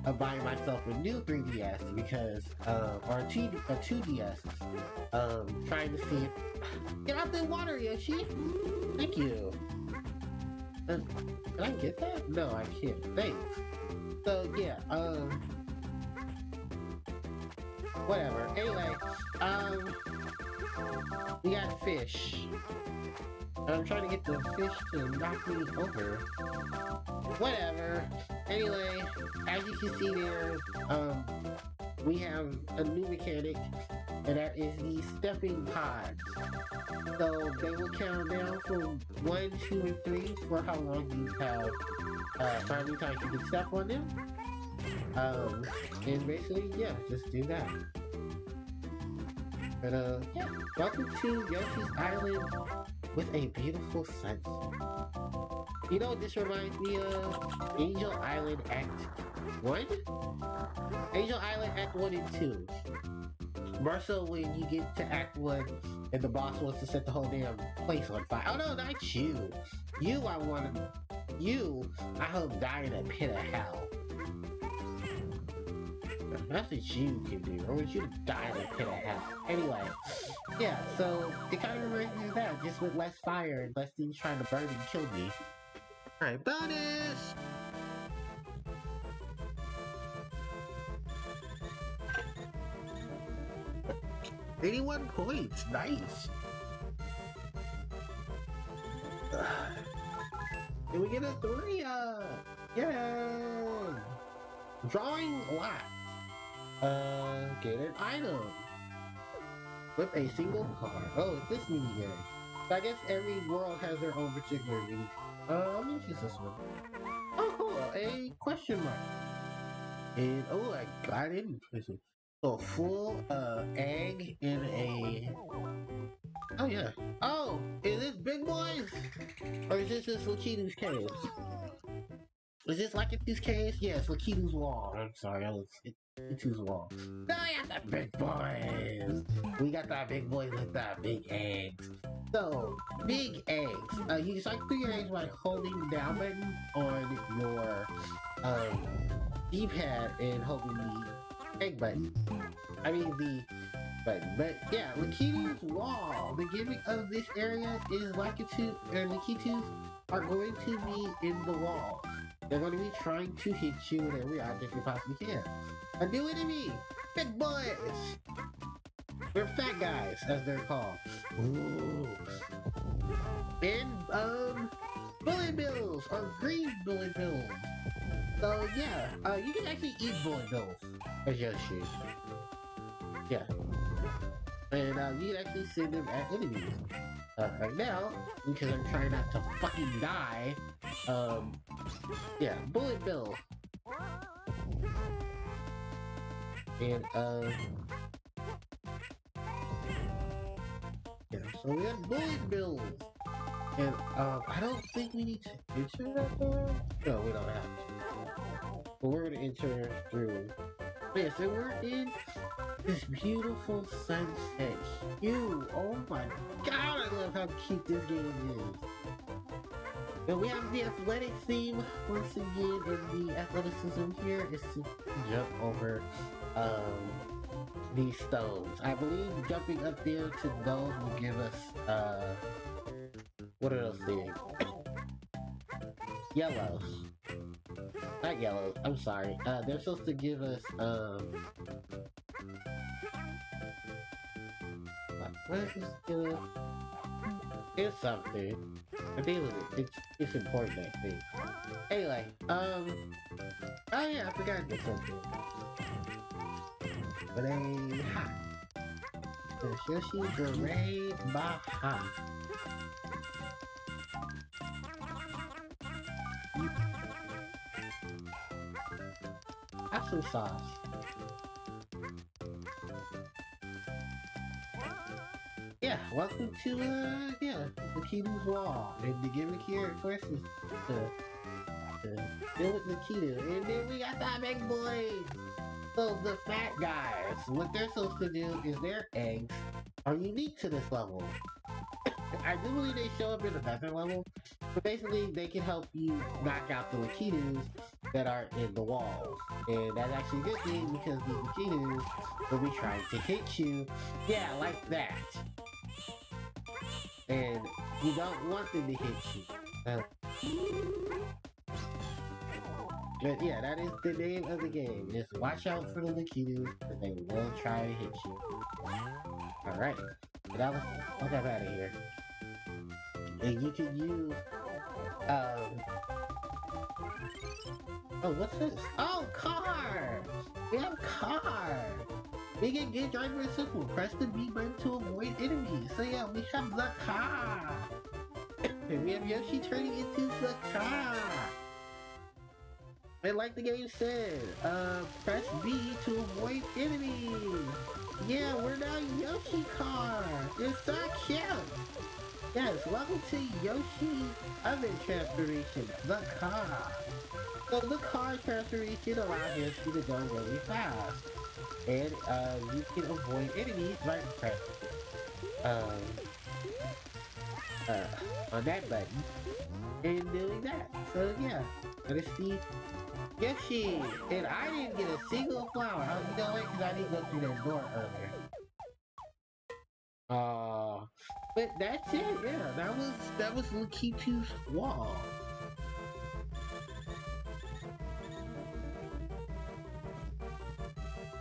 of buying myself a new 3DS because, uh, or a 2, a 2DS, um, trying to see if, get out the water, Yoshi! Thank you! Uh, can I get that? No, I can't. Thanks. So, yeah, um, whatever. Anyway, um, we got fish. And I'm trying to get the fish to knock me over. Whatever. Anyway, as you can see there, um, we have a new mechanic, and that is the stepping pods. So they will count down from 1, 2, and 3 for how long you have, uh, how many times you can step on them. Um, and basically, yeah, just do that. But uh, yeah, welcome to Yoshi's Island with a beautiful sunset. You know this reminds me of? Angel Island Act 1? Angel Island Act 1 and 2. More so when you get to Act 1 and the boss wants to set the whole damn place on fire. Oh no, not you! You I want to... You, I hope die in a pit of hell. That's what you can do. I want you die in a pit of hell. Anyway, yeah, so it kind of reminds me of that, just with less fire and less things trying to burn and kill me. Alright, bonus! Eighty-one points, nice. Did we get a three? Uh, yay! Drawing a lot. Uh, get an item. With a single card. Oh, it's this mini game. I guess every world has their own particular mini. Uh, let me choose this one. Oh, cool. A question mark. And, oh, I got it in prison. So, full, uh, egg in a... Oh, yeah. Oh, is this big boys? Or is this just Lakitu's cave? Is this Lakitu's cave? Yes, Lakitu's wall. I'm sorry, I was Lakitu's wall. No, we got the big boys! We got that big boys with that big eggs. So, big eggs. Uh, you just like put your eggs by holding down button on your um, D-pad and holding the egg button. I mean the button. But yeah, Lakitu's wall. The gimmick of this area is Lakitu and Lakitus are going to be in the wall. They're going to be trying to hit you with every object they possibly can. A new enemy! Big boys! They're fat guys, as they're called. Ooh. And, um, bullet bills, or green bullet bills. So, yeah, uh, you can actually eat bullet bills as Yoshi. Yeah. And, uh, you can actually send them at enemies. Uh, right now, because I'm trying not to fucking die, um, yeah, bullet bill. And, um, yeah, so we have bullet Bill. And, um, I don't think we need to enter that door. No, we don't have to. But we're gonna enter through. Yeah, so we're in this beautiful sunset hue. Oh my god, I love how cute this game is. And we have the athletic theme once again, and the athleticism here is to jump over um, these stones. I believe jumping up there to those will give us, uh, what are those things? Yellows. Not yellows, I'm sorry. Uh, they're supposed to give us, um, what is this gonna... It's something. I think it's, it's important, I think. Anyway, um... Oh yeah, I forgot this something. But a ha. The Shoshi Beret Baha. Apple sauce. Yeah, welcome to, uh, yeah, Lakitu's Wall. And the gimmick here, of course, is to, to deal with Lakitu. And then we got that big boys! So the fat guys, what they're supposed to do is their eggs are unique to this level. I do believe they show up in another level, but basically they can help you knock out the Lakitus that are in the walls. And that's actually a good thing because the Lakitus will be trying to hit you, yeah, like that. And you don't want them to hit you. Uh, but yeah, that is the name of the game. Just watch out for the Lakitus, because they will try to hit you. Alright. That was, I'll get out of here. And you can use, um, oh, what's this? Oh, cars! We have cars! We can get driver simple. Press the B button to avoid enemies. So yeah, we have the car! and *laughs* we have Yoshi turning into the car! And like the game said, uh, press B to avoid enemies. Yeah, we're now Yoshi car. It's so cute. Yes, welcome to Yoshi Other Transformation, the car. So the car transformation allows Yoshi to go really fast. And uh, you can avoid enemies by pressing um, uh, on that button and doing that. So yeah, let's see Yoshi! And I didn't get a single flower. How's it going? Because I didn't go through that door earlier. Uh, but that's it, yeah. That was, that was Lakitu's wall.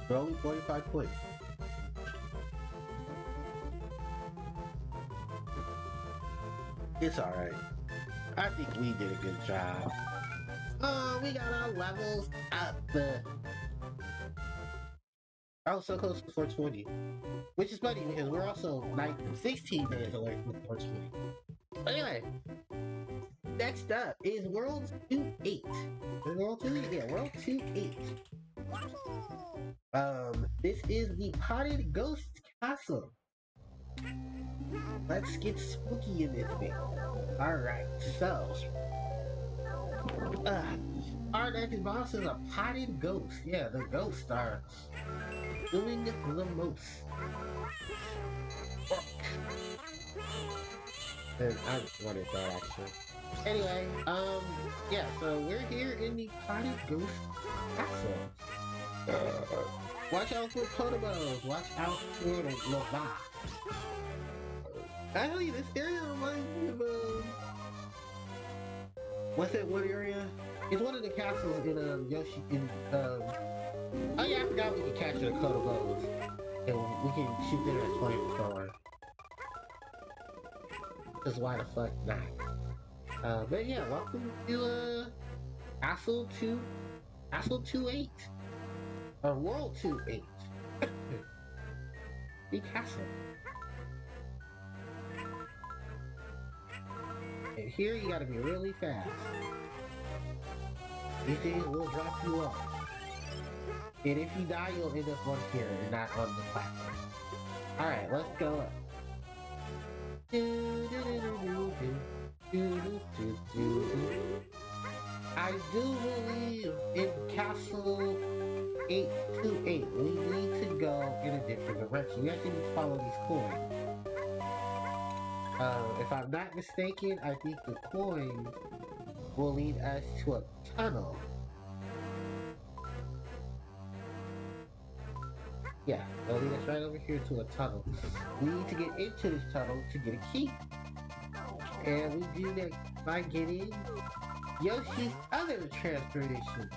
For only 45 points. It's alright. I think we did a good job. Oh, we got our levels up. I was so close to 420. Which is funny because we're also like 16 minutes away from 420. But anyway, next up is World 2-8. World 2-8? Yeah, World 2-8. Um, this is the Potted Ghost Castle. let's get spooky in this bit. Alright, so. Uh, our next boss is a potted ghost. Yeah, the ghosts are doing the most. And I wanted that actually. Anyway, um, yeah, so we're here in the potted ghost castle. Uh, watch out for Podoboos, watch out for the Lava. Actually, this area reminds me of, um, what's that one area? It's one of the castles in, um, Yoshi, in, um, oh yeah, I forgot we can capture the Podoboos. And we can shoot them as flamethrower. Cause why the fuck not? Uh, but yeah, welcome to, uh, Castle 2, Castle 2-8. Or World 2-8. the *coughs* castle. And here you gotta be really fast. These things will drop you off. And if you die, you'll end up on here and not on the platform. Alright, let's go up. I do believe in Castle 828, we need to go in a different direction. We actually need to follow these coins. Uh, if I'm not mistaken, I think the coins will lead us to a tunnel. Yeah, they'll lead us right over here to a tunnel. We need to get into this tunnel to get a key. And we do that by getting Yoshi's other transportation.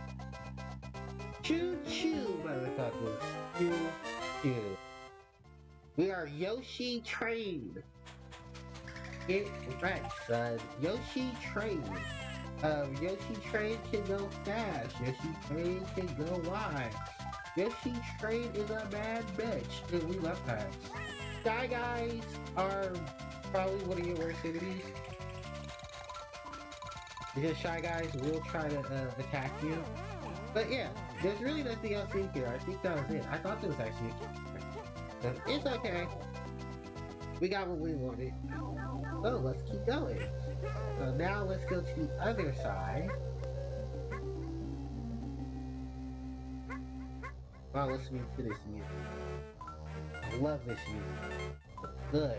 Choo choo, motherfuckers. Choo choo. We are Yoshi trained. Get right, son. Yoshi train. Um, Yoshi train can go fast. Yoshi train can go wide. Yoshi train is a bad bitch, and we love that. Shy guys are probably one of your worst enemies. Because Shy Guys will try to uh, attack you. But yeah, there's really nothing else in here. I think that was it. I thought there was actually but It's okay. We got what we wanted. So let's keep going. So now let's go to the other side. Wow, listen to this music. I love this music. Good.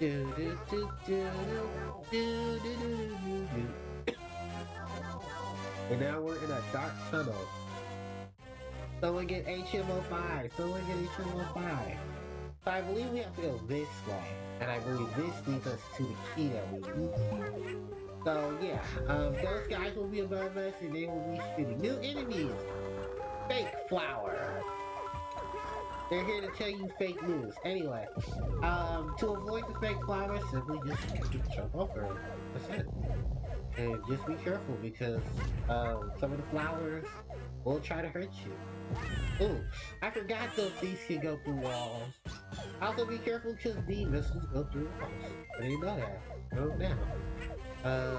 Do do do do do do do do do. And now we're in a dark tunnel. Someone get HM05. Someone get HM05. So I believe we have to go this way. And I believe this leads us to the key that we need. So yeah, um, those guys will be above us and they will be shooting. New enemies! Fake flower! They're here to tell you fake news. Anyway, um, to avoid the fake flowers, simply just, jump over. That's it. And just be careful because um, some of the flowers will try to hurt you. Ooh, I forgot those things can go through walls. Also be careful because the missiles go through walls. I didn't know that. Oh, now. Uh,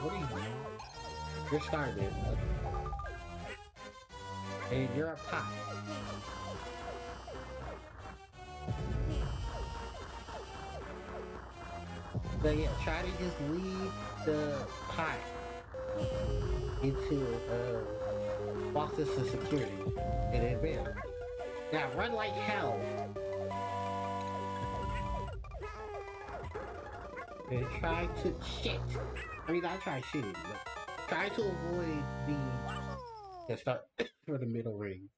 what are you doing? You're starving. And you're a pot. But yeah, try to just leave the pot into uh, boxes of security and advance. Now run like hell. And try to shit. I mean, I try shooting, but try to avoid the yeah, start *coughs* for the middle ring.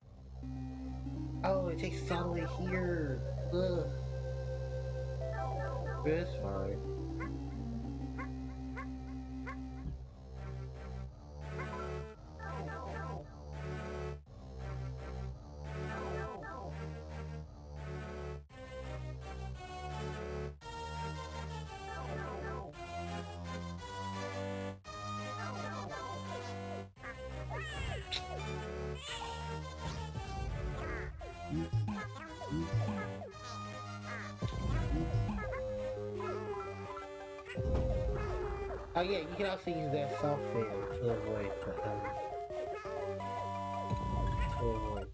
Oh, it takes us all the way here. Ugh. It's fine. yeah, you can also use that software to avoid the, um, to avoid.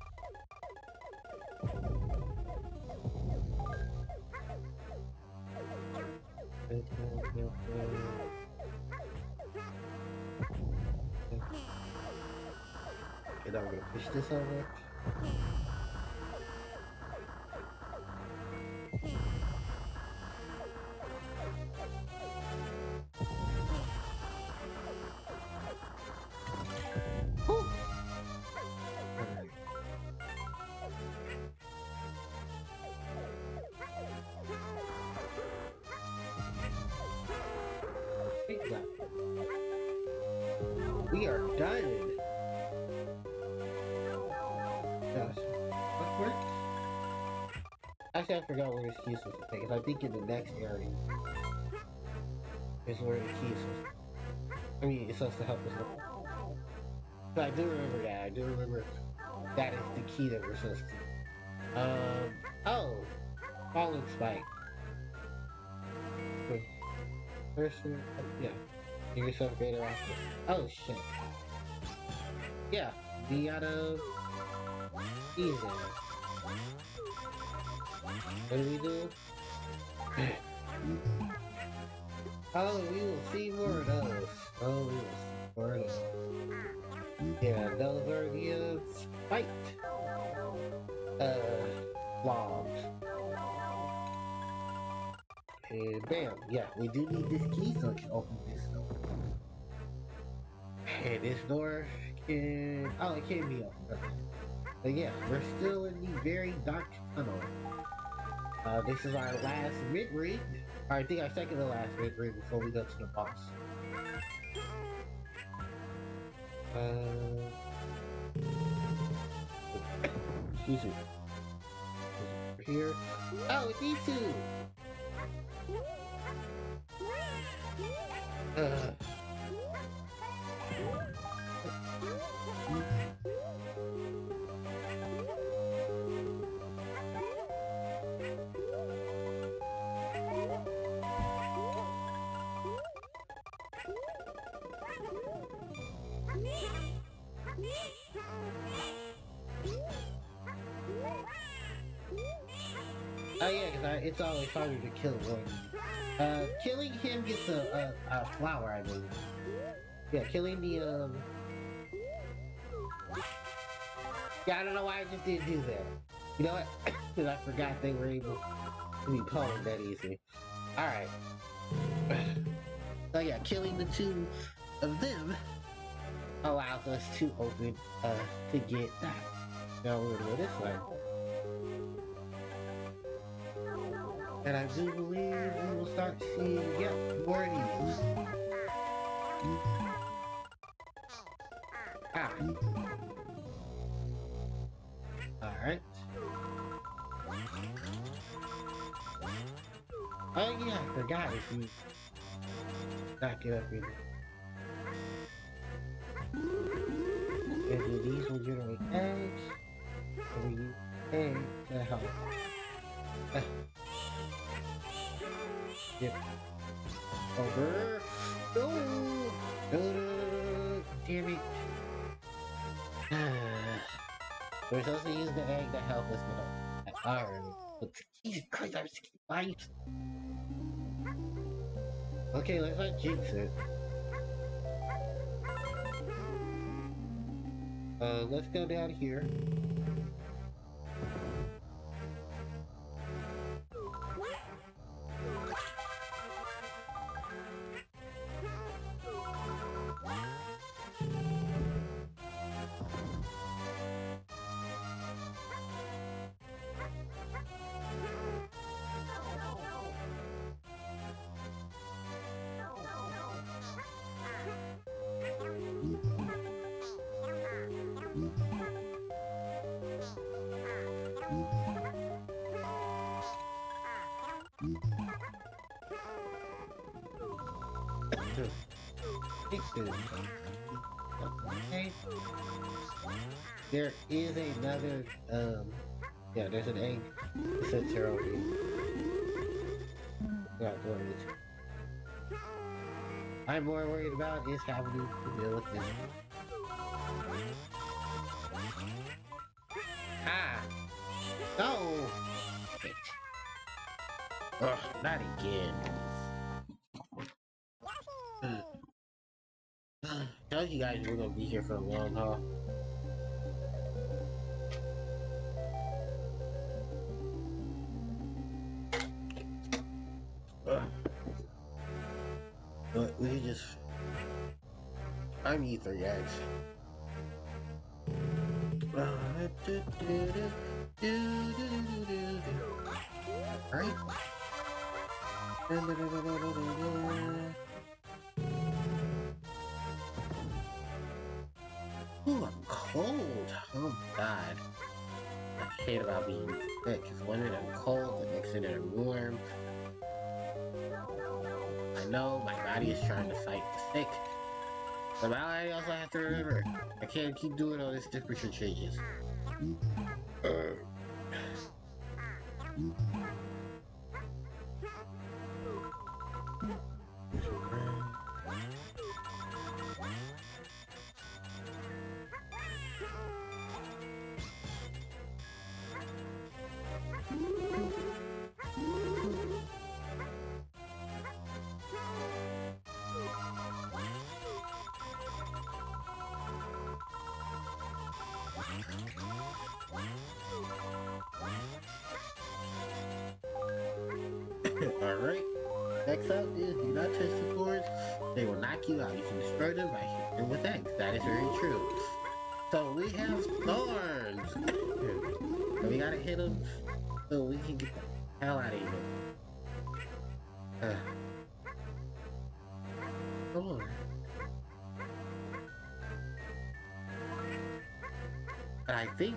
Okay, I'm gonna push this over. Actually, I forgot where this key was to take. I think in the next area is where the keys was. I mean, it's supposed to help us. Look. But I do remember that. I do remember that is the key that we're supposed to. Um. Oh, falling spike. Person. Yeah. Give yourself greater access. Oh shit. Yeah. Be out of season. What do we do? oh, we will see more of those. Oh, we will see more of those. Yeah, those are the spiked uh, blobs. And bam, yeah, we do need this key so we can open this door. And this door can, oh, it can be opened. But yeah, we're still in the very dark tunnel. Uh, this is our last mid. Or I think our second to last mid rig before we go to the boss. Uh, excuse me. Here. Oh, it's these two! Uh, it's always harder to kill one. Uh, killing him gets a, a, a flower, I believe. Yeah, killing the, um... Yeah, I don't know why I just didn't do that. You know what? *coughs* Because I forgot they were able to be pwned that easy. Alright. *coughs* So yeah, killing the two of them allows us to open, uh, to get that. Now we're gonna go this way. And I do believe we will start seeing, yep, more of these. Ah. Alright. Oh yeah, I forgot if you not get up either. Do these will generate eggs. And we use eggs to help. *laughs* Yep. Over. No! No, damn it. We're supposed to use the egg to help us get up. Alright. Jesus Christ, I'm scared. Why? Okay, let's not jinx it. Uh, let's go down here. There's an egg. It's sits here over you. Yeah, go. I'm more worried about is having to deal with him. Ah! No! Bitch. Ugh, not again. *sighs* Tell you guys we're gonna be here for a long haul. I'm Ether, guys. Right? Ooh, I'm cold. Oh god. I hate about being sick. because minute I'm cold, the next minute I'm warm. I know my body is trying to fight the sick. But I also have to remember, I can't keep doing all this temperature changes.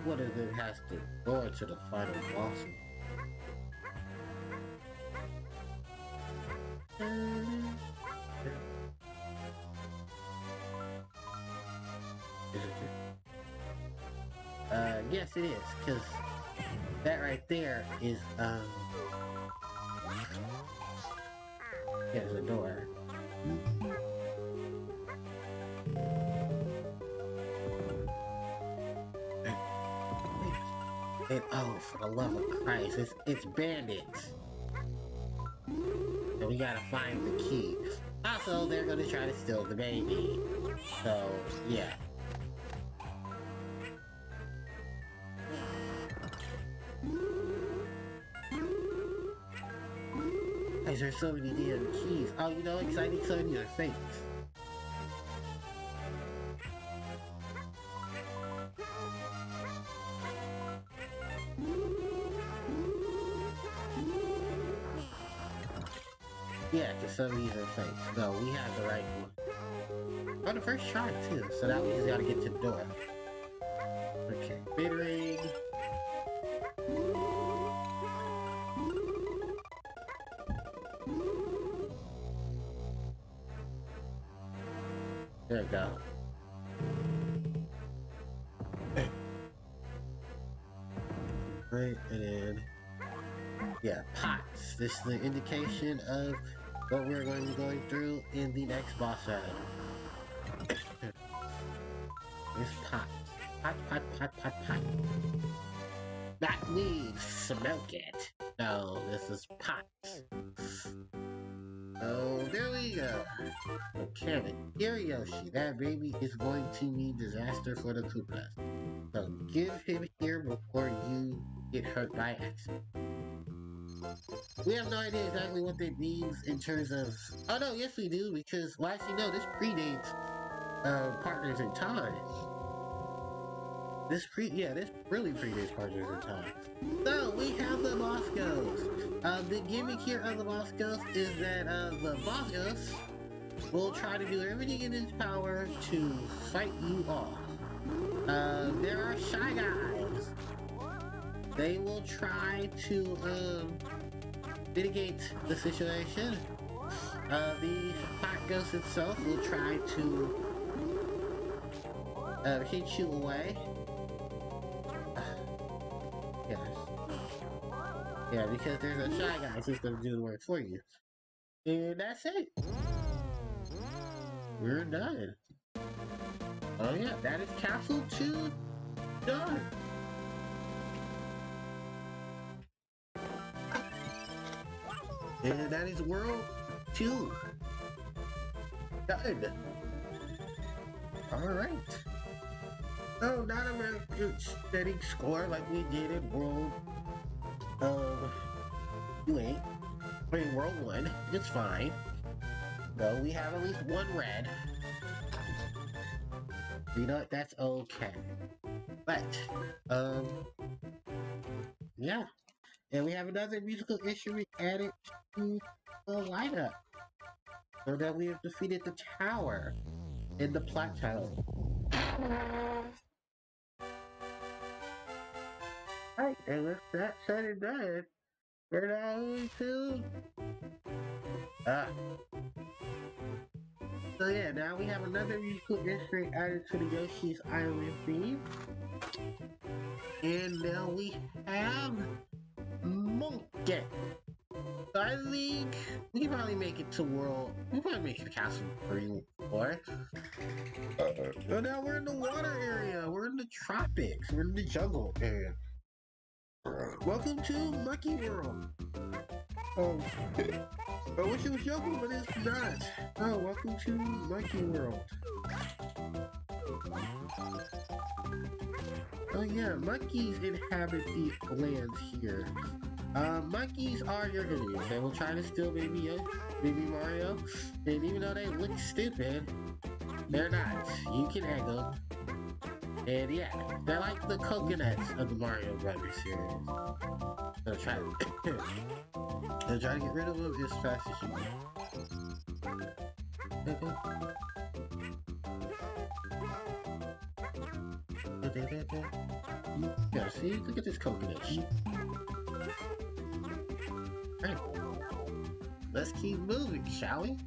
One of them has to go into the final boss. Uh, yes it is, because that right there is, um, it's, it's bandits. And we gotta find the key. Also, they're gonna try to steal the baby. So, yeah. Why is there so many damn keys? Oh, you know, because I need some of these are Yeah, because some of these are fake. No, we have the right one. On the first try, too. So now we just gotta get to the door. Okay, mid ring. There we go. Right, and then... Yeah, pots. This is the indication of what we're going to be going through in the next boss battle. this pot. Pot, pot, pot, pot, pot. That needs smoke it. No, this is pots. Oh, there we go. Okay, here Yoshi, that baby is going to mean disaster for the Koopas. So give him here before you get hurt by accident. We have no idea exactly what that means in terms of... Oh no, yes we do, because, well actually no, this predates uh, Partners in Time. This pre- yeah, this really predates Partners in Time. So, we have the Boss Ghost. Uh, the gimmick here of the Boss Ghost is that uh, the Boss Ghost will try to do everything in his power to fight you off. Uh, there are Shy Guys. They will try to, um, mitigate the situation. Uh, the Hot Ghost itself will try to uh, hit you away. *sighs* yes. Yeah, because there's a Shy Guy who's gonna do the work for you. And that's it. We're done. Oh yeah, that is Castle 2 done. And that is World 2. Done. Alright. So not a we're just steady score like we did in World um U8. I mean World 1, it's fine. Well, we have at least one red. You know what? That's okay. But, um, yeah. And we have another musical instrument added to the lineup. So that we have defeated the tower in the plateau. Alright, and with that said and done, we're now going to... Ah. So yeah, now we have another musical instrument added to the Yoshi's Island theme. And now we have Monkey. I think we can probably make it to World. We can probably make it to Castle 3 or. Uh, so now we're in the water area. We're in the tropics. We're in the jungle area. Welcome to Monkey World. Oh, I wish it was jungle, but it's not. Oh, welcome to Monkey World. Oh yeah, monkeys inhabit the lands here. Uh, monkeys are your enemies. They will try to steal Baby, uh, Baby Mario, and even though they look stupid, they're not. You can egg them. And yeah, they're like the coconuts of the Mario Brothers series. So try to, *coughs* so try to get rid of them as fast as you can. Yeah, see? Look at this coconut. Right. Let's keep moving, shall we?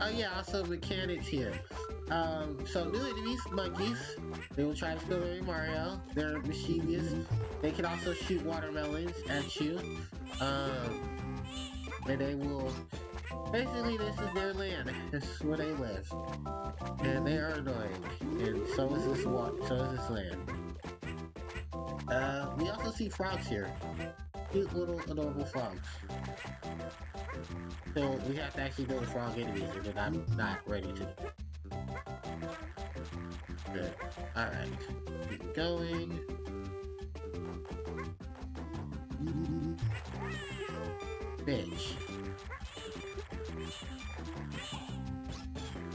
Oh yeah, also mechanics here. Um, so new enemies, monkeys. They will try to steal Mario. They're mischievous. They can also shoot watermelons at you. Um, and they will. Basically, this is their land. *laughs* This is where they live, and they are annoying. And so is this water. So is this land. Uh, we also see frogs here. Cute little adorable frogs. So we have to actually build a frog enemies, and I'm not ready to Good. Alright. Keep going.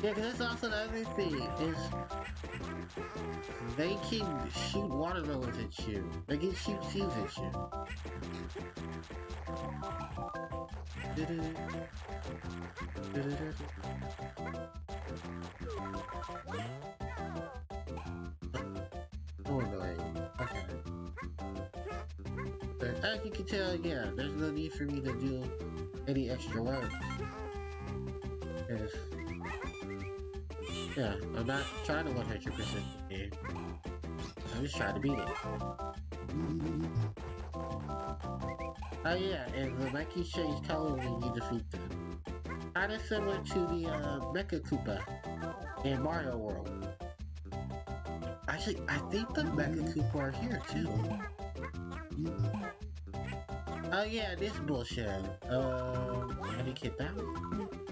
Yeah, because that's also another thing, is they can shoot watermelons at you. They can shoot seeds at you. Oh. Okay. As you can tell, yeah, there's no need for me to do any extra work. Because, yeah, I'm not trying to 100% the game. I'm just trying to beat it. Oh yeah, and the Nike change color when you defeat them. Kinda similar to the uh, Mecha Koopa in Mario World. Actually, I think the Mecha Koopa are here too. Oh yeah, this bullshit. Um, how do you get that?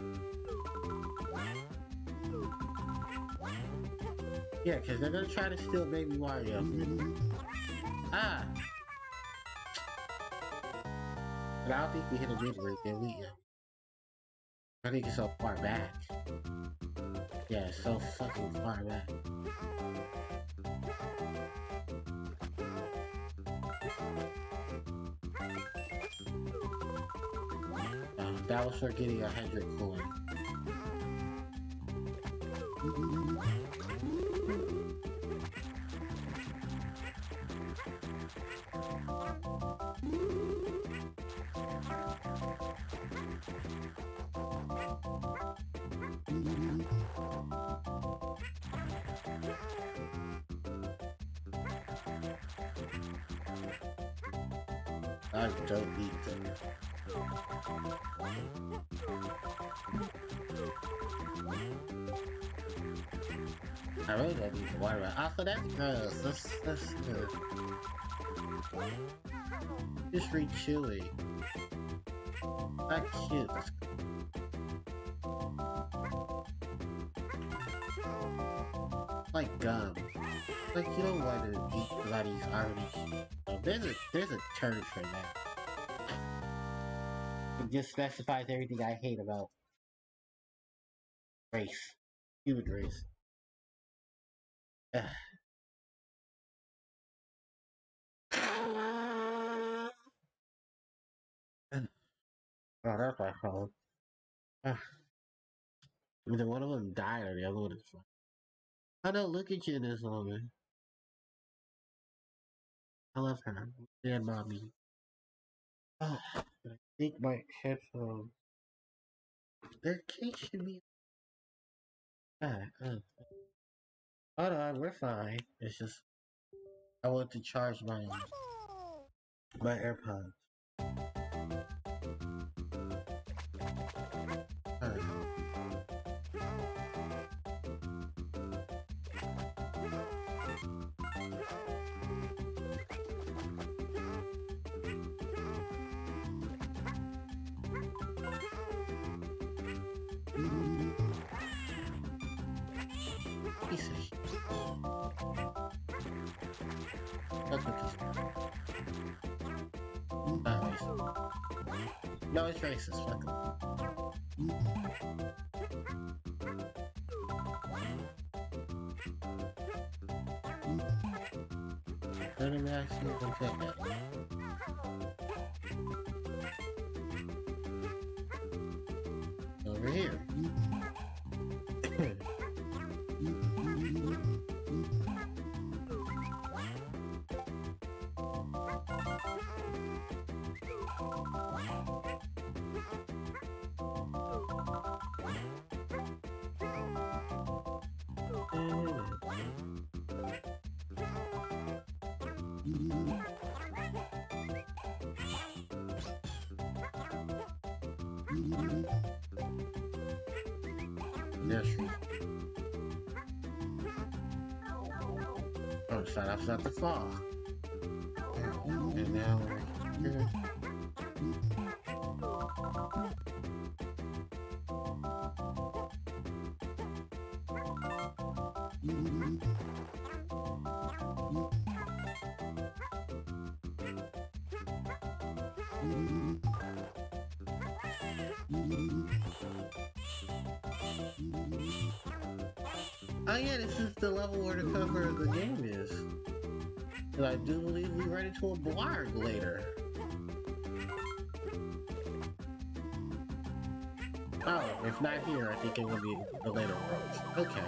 Yeah, because they're gonna try to steal Baby Mario. Ah! But I don't think we hit a mid right there, we. I think it's so far back. Yeah, so fucking far back. Um, that was for getting a hundred coin. I don't eat them. I really don't need to worry about. Also, that's gross. That's, that's good. Just read chewy. Not cute. That's like gum. Like you don't want to eat bloody already. Oh, there's a there's a term for that. It just specifies everything I hate about race, human race. Ugh. Oh, that's *sighs* my phone. Ugh. Either one of them died or the other one is fine. I don't look at you in this moment. I love her. And mommy. Ah, *sighs* I think my headphones. Their case should be. Ah, uh. Hold on, we're fine. It's just. I want to charge my. My AirPods. No, it's racist. Fuck him actually protect that. Shut the fall. And now here. Oh yeah, this is the level where the cover of the game is. And I do believe we run into a blarg later. Oh, if not here, I think it will be the later worlds. Okay.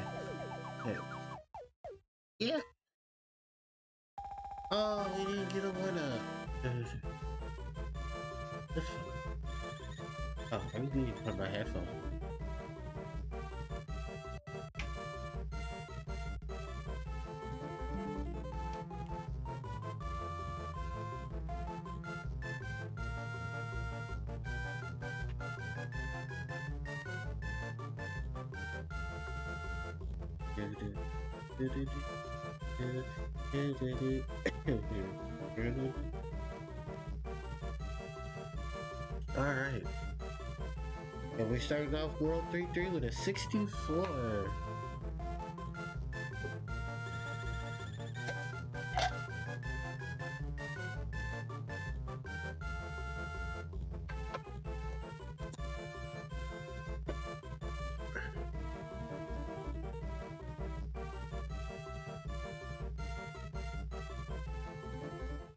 Started off World 3-3 with a 64.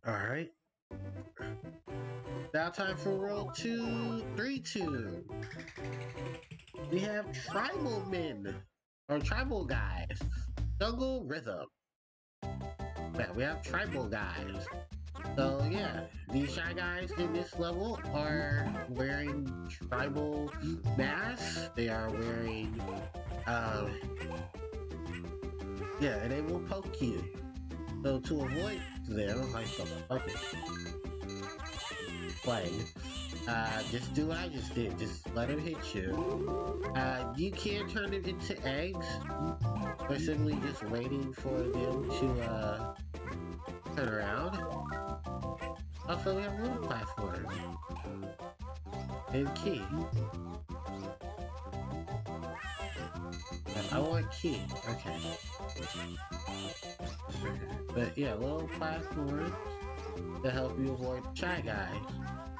Alright. Now time for World 2, 3-2. We have Tribal Men, or Tribal Guys. Jungle Rhythm. Yeah, we have Tribal Guys. So yeah, these Shy Guys in this level are wearing tribal masks. They are wearing, um, yeah, and they will poke you. So to avoid them, like the fuck it. playing, uh, just do what I just did. Just let him hit you. Uh, you can turn them into eggs by simply just waiting for them to uh, turn around. Also, we have a little platform. And key. I want key. Okay. But yeah, little platforms to help you avoid Shy Guys.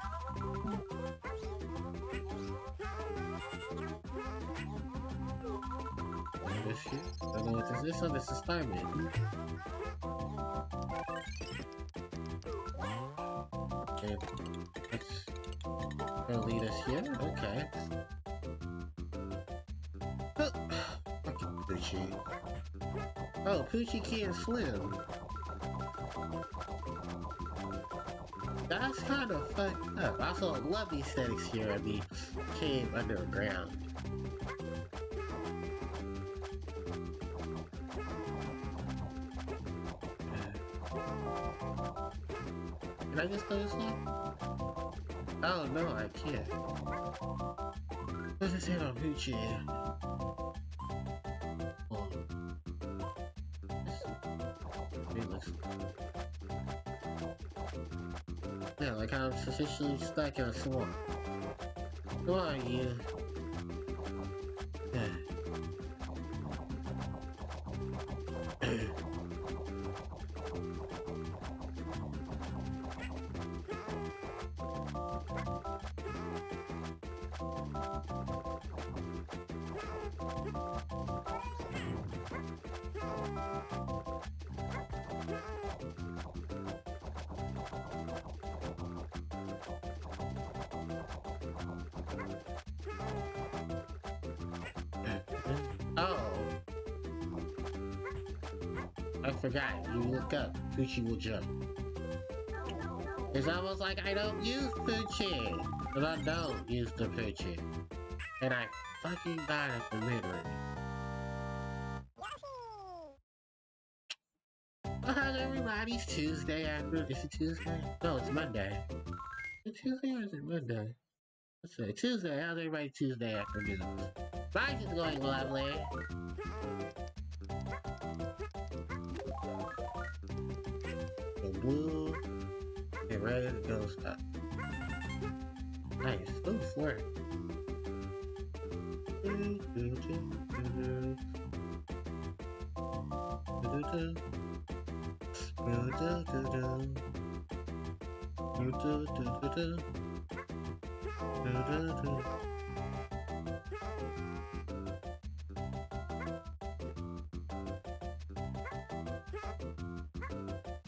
Don't know what this is. This is let's lead us here. Okay. *sighs* Oh, Poochy can't swim. That's kind of fucked up. I also love the aesthetics here of the cave underground. Can I just go this way? Oh no, I can't. What's this here on Poochy? Oh. This- Yeah, like I'm sufficiently stuck in a swamp. Come on, you. Forgot. You look up. Poochy will jump. It's almost like I don't use Poochy. But I don't use the Poochy. And I fucking died at the mid ring. Well, how's everybody's Tuesday after? Is it Tuesday? No, it's Monday. Is it Tuesday or is it Monday? Let's say Tuesday. How's everybody Tuesday afternoon? Mine's is going lovely. Do, do, do. Do, do, do.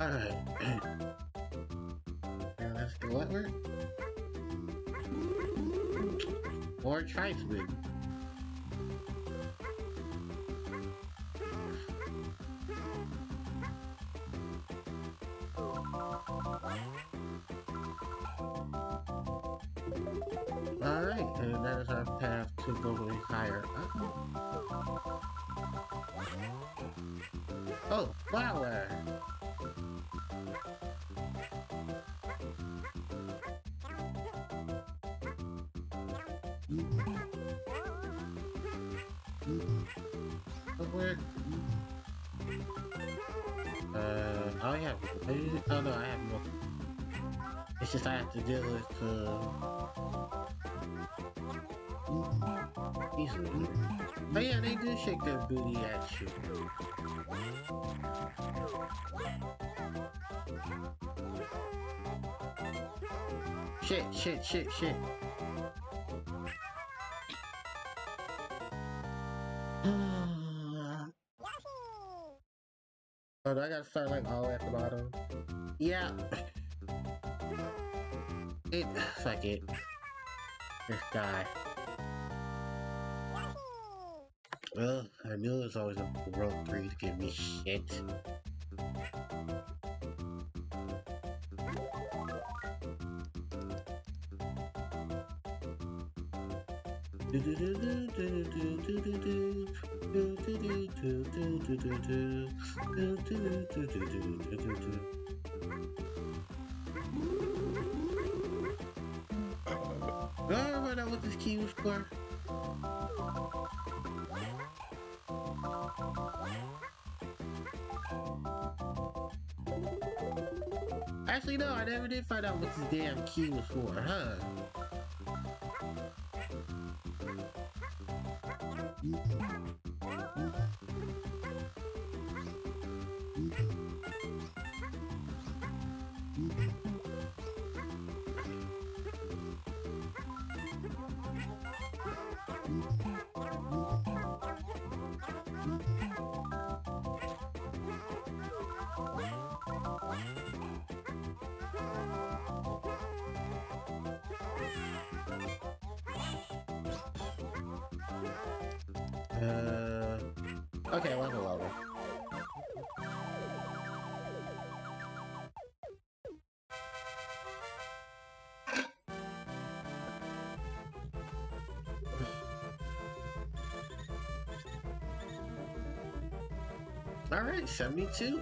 Alright. Or tribesman. Alright, at you. Shit, shit, shit, shit. *sighs* Oh, do I gotta start like all at the bottom? Yeah. It, *sighs* fuck it. This guy. knew it was always a world three to give me shit. *laughs* Remember what this key was for? Actually, no, I never did find out what this damn key was for, huh? Seventy-two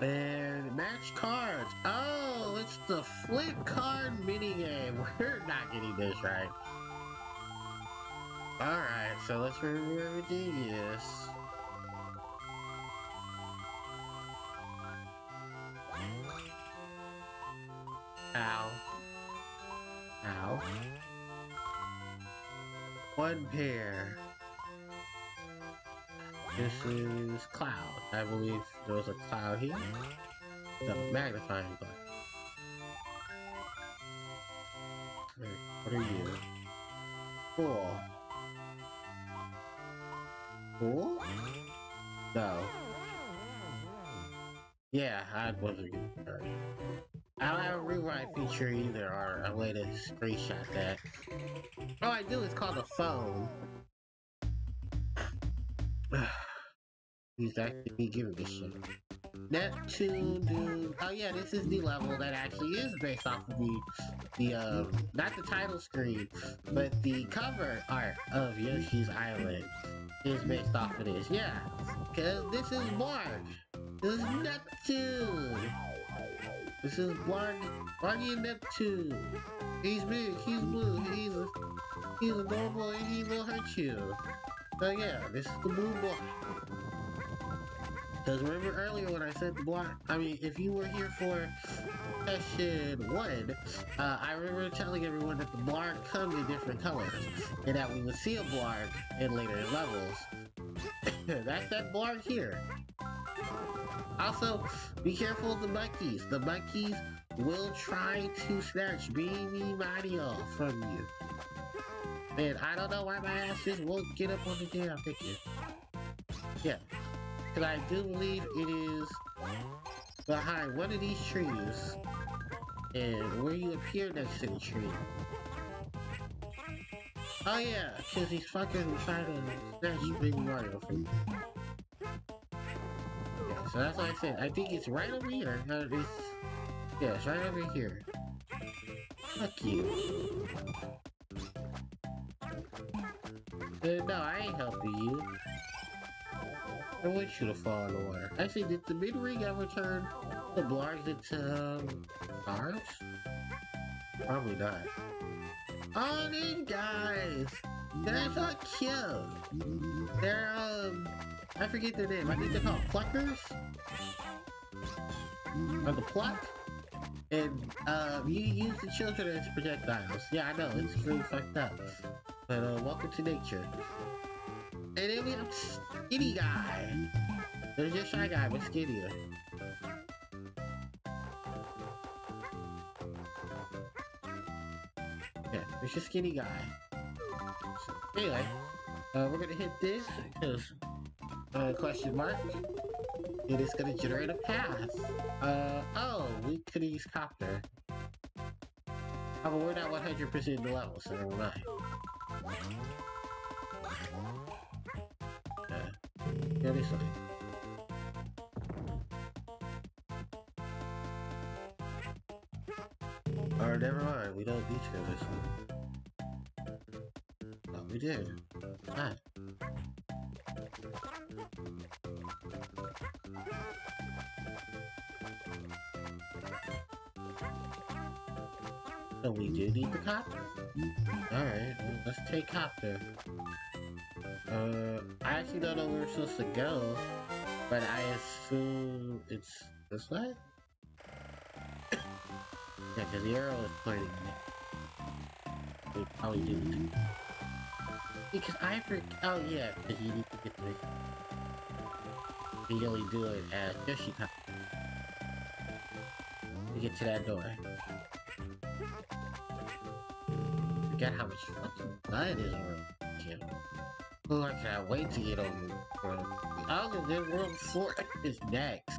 And match cards. Oh, it's the flip card minigame. *laughs* We're not getting this right. Alright, so let's remember everything. Yes. One pair. This is cloud. I believe there was a cloud here. The magnifying glass. What are you? Cool. Cool? No. Yeah, I wasn't started. I don't have a rewind feature either, or a way to screenshot that. All I do is call the phone. *sighs* Who's actually giving me shit? Neptune, dude. Oh yeah, this is the level that actually is based off of the, the um, not the title screen, but the cover art of Yoshi's Island is based off of this. Yeah, cause this is Blarg. This is Neptune. This is Blarg, Blargy Neptune. He's big, he's blue, he's a, he's a normal, he will hurt you. So yeah, this is the blue block. Because remember earlier when I said the block, I mean, if you were here for session one, uh, I remember telling everyone that the blarg comes in different colors, and that we would see a blarg in later levels. *coughs* That's that blarg here. Also, be careful of the monkeys. The monkeys will try to snatch Baby Mario from you. And I don't know why my ass just won't get up on the damn ticket. Yeah. Because I do believe it is behind one of these trees. And where you appear next to the tree. Oh yeah, because he's fucking trying to snatch Baby Mario from you. So that's what I said. I think it's right over here. Uh, it's, yeah, it's right over here. Fuck you. Uh, no, I ain't helping you. I want you to fall in the water. Actually, did the mid ring ever turn the blargs into um? Probably not. Oh, these guys! They're so cute! They're, um, I forget their name. I think they're called Pluckers? Or the Pluck? And, uh, you use the children as projectiles. Yeah, I know, it's really fucked up. But, uh, welcome to nature. And then we have Skinny Guy. There's just Shy Guy, but skinnier. It's just Skinny Guy. So, anyway, uh, we're gonna hit this, uh, question mark. It is gonna generate a path. Uh, oh, we could use Copter. Oh, but we're not 100% in the level, so never mind. Yeah, this way. Or never mind, we don't need to go this way. We did. So we do need the copter. Alright, well, let's take copter. Uh, I actually don't know where we're supposed to go, but I assume it's this way? *coughs* yeah, because the arrow is pointing We probably do Because I forget. Oh, yeah, because you need to get the. Only do it at Yoshika. To get to that door. Forget how much fucking blood is around here. Oh, I can't wait to get on World. Oh, then World 4 is next.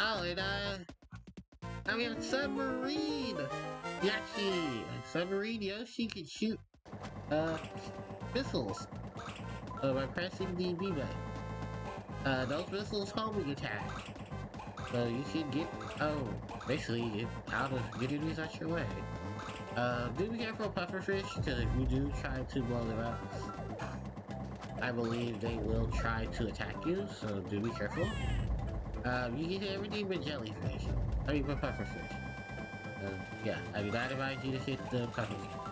Oh, and uh, I mean, submarine! Yoshi! Submarine Yoshi can shoot, uh, missiles. Uh, by pressing the B button. Uh, those missiles homing attack. So you should get, oh, basically get out of, get enemies out your way. Uh, do be careful pufferfish, because if you do try to blow them up, I believe they will try to attack you, so do be careful. Um, you can hit everything but jellyfish. I mean, but pufferfish. Uh, yeah, I do not advise you to hit the pufferfish.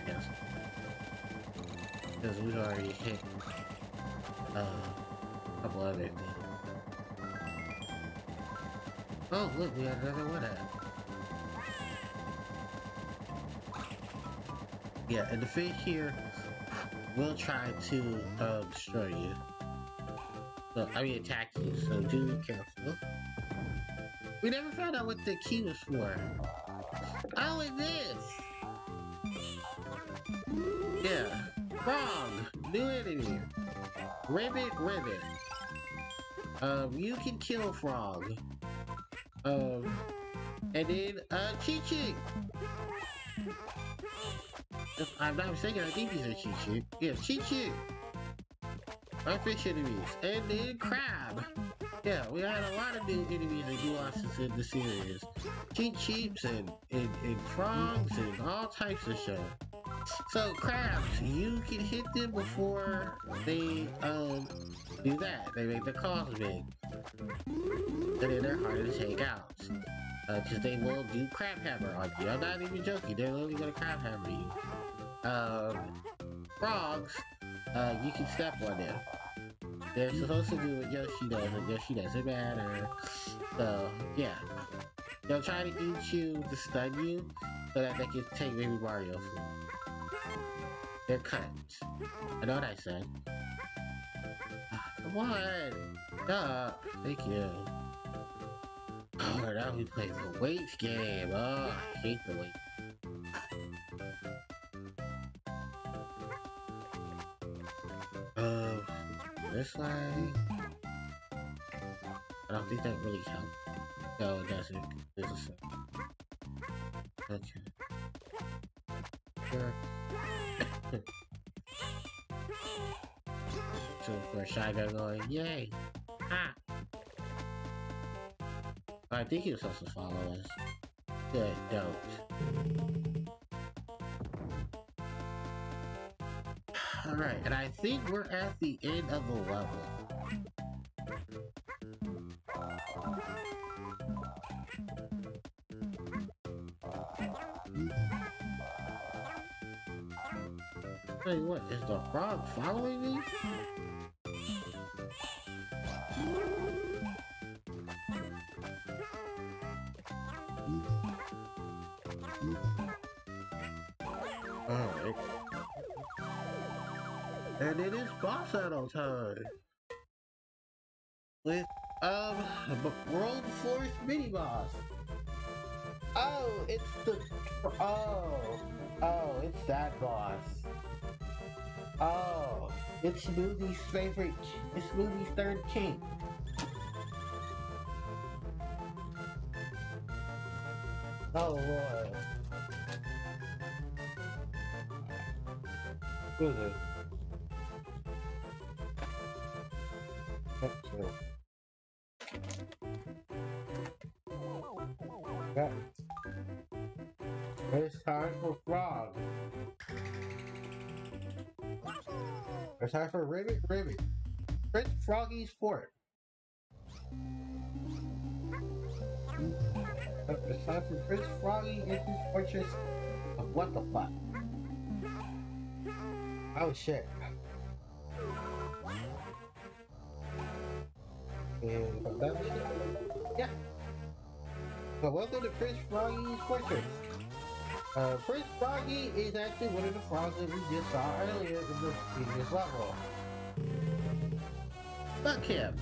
Goes. Because we've already hit uh, a couple other things. Oh, look, we have another one out. Yeah, and the fish here will try to uh, destroy you. So, I mean attack you, so do be careful. We never found out what the key was for. Oh, it is! Yeah. Wrong! New enemy. Ribbit, ribbit. Um, you can kill Frog. Um, and then, uh, Chi-Chi! If I'm not mistaken, I think these are Chi-Chi. Yeah, Chi-Chi! My fish enemies. And then Crab! Yeah, we had a lot of new enemies and nuances in the series. Cheep Cheeps and, and, and frogs and all types of shit. So crabs, you can hit them before they um do that. They make the calls big. And then they're harder to take out. Because uh, they will do crab hammer on you. I'm not even joking. They're literally gonna crab hammer you. Um, frogs, uh, you can step on them. They're supposed to do what Yoshi does, and Yoshi doesn't matter. So, yeah. They'll try to eat you to stun you, so that they can take Baby Mario food. They're cut. I know what I said. Come on! Stop! Thank you. Oh, now we play the weight game. Oh, I hate the weight. Um, this way. I don't think that really helps. No, it doesn't. There's a Okay. Sure. *laughs* so for Shy Guy going, yay! Ah! I think was supposed to follow us. Good, don't. Alright, and I think we're at the end of the level. Hey, what, is the frog following me? Alright. And it is boss battle time! With, um, World Force Mini Boss! Oh, it's the, oh, oh, it's that boss. Oh, it's Smoothie's favorite, it's Smoothie's third king. Oh lord. Who is it? That's it. Yeah. It's time for frog. It's time for Ribbit Ribbit. Prince Froggy's Fort. It's time for Prince Froggy and his fortress of what the fuck? Oh shit. And uh, shit, yeah. So welcome to Prince Froggy's fortress. Uh, Prince Froggy is actually one of the frogs that we just saw earlier in the previous level. Fuck him.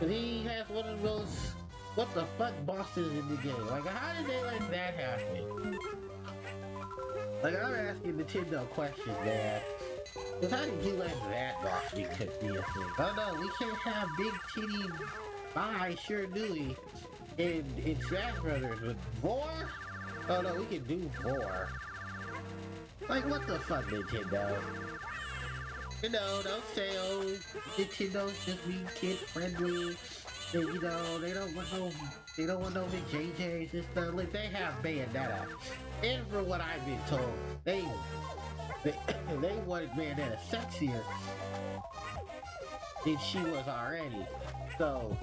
Cause he has one of those what the fuck bosses in the game. Like how did they let that happen? Like I'm asking Nintendo questions, man. Cause how did you let that boss be confusing? Oh no, we can't have big titty Mai Shiranui in in Smash Brothers with Vore? Oh no, we can do more. Like what the fuck, Nintendo? You know, don't say, oh, Nintendo's just being kid friendly. They, you know, they don't want no, they don't want no big JJs and stuff. Like they have Bayonetta, and for what I've been told, they, they, *coughs* they wanted Bayonetta sexier than she was already. So,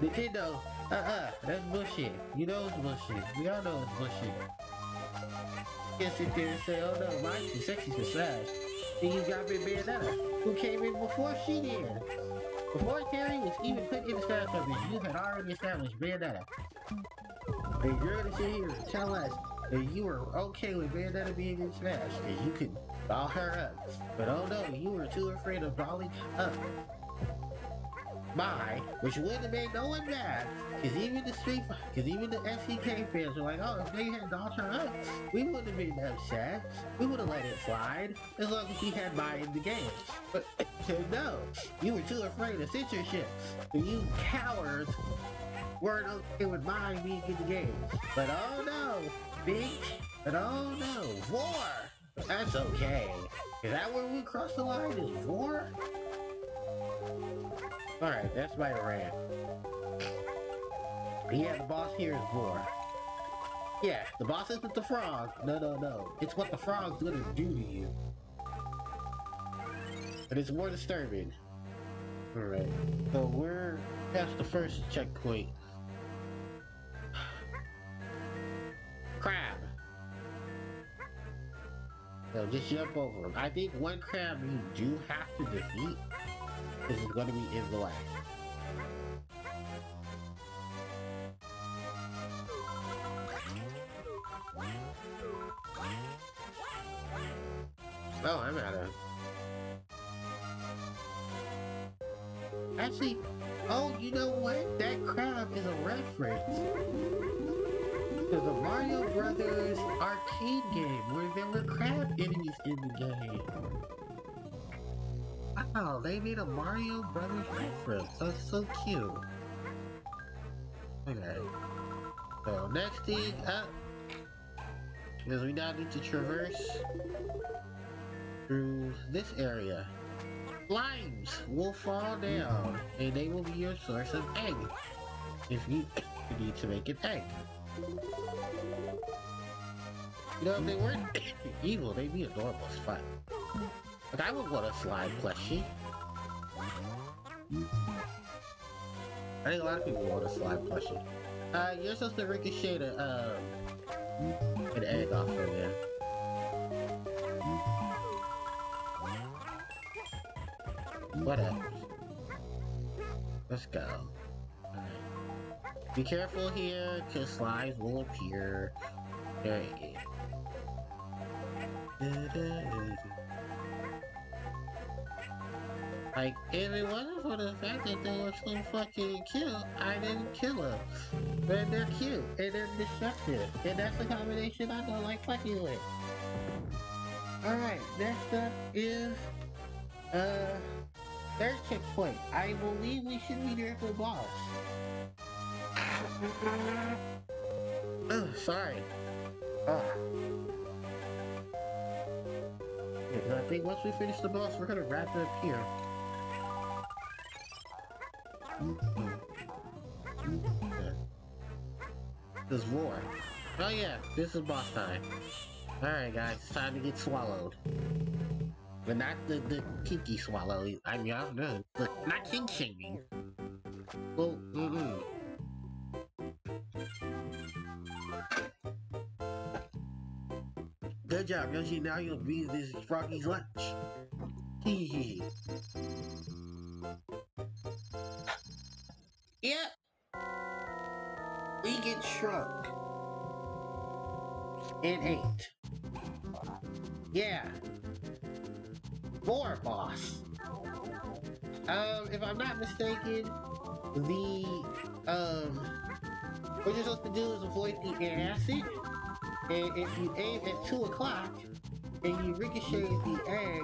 Nintendo, uh-uh, that's bullshit. You know it's bullshit. We all know it's bullshit. You can sit there and say, oh no, mine's too sexy for Smash. Then you got Big Bayonetta, who came in before she did. Before Terry was even put in the Brothers, you had already established Bayonetta. And you're gonna sit here and tell us that you were okay with Bayonetta being in Smash, and you could doll her up. But oh no, you were too afraid of dolling up by, which wouldn't have made no one mad, because even the Street, because even the SNK fans were like, oh, if they had her up, we wouldn't have been upset. We would have let it slide, as long as she had Mai in the game. But *laughs* no, you were too afraid of censorship. You cowards weren't okay with buying being in the game. But oh no, bitch, but oh no, war! That's okay. Is that where we cross the line? Is war? Alright, that's my rant. Yeah, the boss here is Vore. Yeah, the boss isn't the frog. No, no, no. It's what the frog's gonna do to you. But it's more disturbing. Alright, so we're past the first checkpoint. Crab! So just jump over him. I think one crab you do have to defeat this is going to be way. Oh, I'm out of... Actually, oh, you know what? That crab is a reference to the Mario Brothers arcade game where there were crab enemies in the game. Wow, they made a Mario Brothers reference. That's so cute. Okay. So next thing up is we now need to traverse through this area. Slimes will fall down and they will be your source of egg if you *coughs* need to make an egg. You know, if they weren't *coughs* evil, they'd be adorable as fuck. But I would want a slime plushie. I think a lot of people want a slime plushie. Uh, you're supposed to ricochet a, um, an egg off of there. Whatever. Let's go. Be careful here, because slimes will appear. There. Like, if it wasn't for the fact that they were so fucking cute, I didn't kill them. But they're cute, and they're destructive, and that's the combination I don't like fucking with. Alright, next up is, uh, third checkpoint. I believe we should be there for boss. oh, sorry. Ah. I think once we finish the boss, we're gonna wrap it up here. This roar. Oh yeah, this is boss time. Alright guys, it's time to get swallowed. But not the, the kinky swallow. I mean, I'm know. But not kink shaming. Well, mm-mm. Good job, Yoshi. Now you'll be this froggy's lunch. Hee hee. And eight. Yeah. More boss. Um, if I'm not mistaken, the um what you're supposed to do is avoid the acid. And if you aim at two o'clock and you ricochet the egg,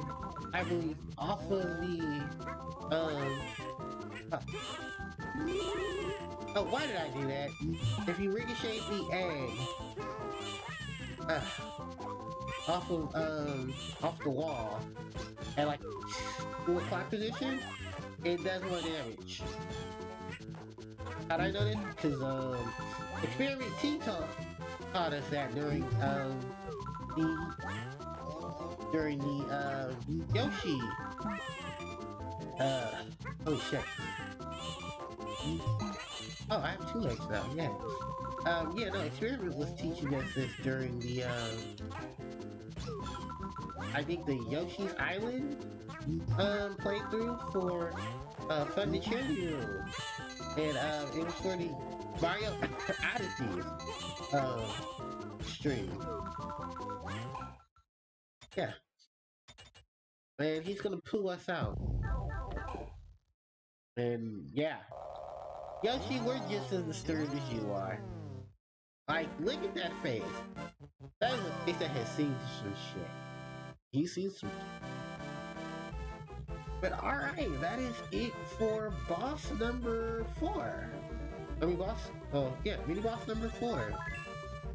I believe, off of the um uh, Oh, why did I do that? If you ricochet the egg *sighs* off of um off the wall at like two o'clock position, it does more damage. How'd I know this? Because um Experiment T taught, taught us that during um the during the uh Yoshi uh oh shit. Oh, I have two legs now, yeah. Um, yeah, no, Experiment was teaching us this during the, um, I think the Yoshi's Island, um, playthrough for, uh, Fun Charity Room. And, um, it was for the Mario *laughs* Odyssey, um, stream. Yeah. And he's gonna pull us out. And, yeah. Yoshi, we're just as disturbed as you are. Like, look at that face. That is a face that has seen some shit. He sees some But alright, that is it for boss number four. I mean boss oh yeah, mini boss number four.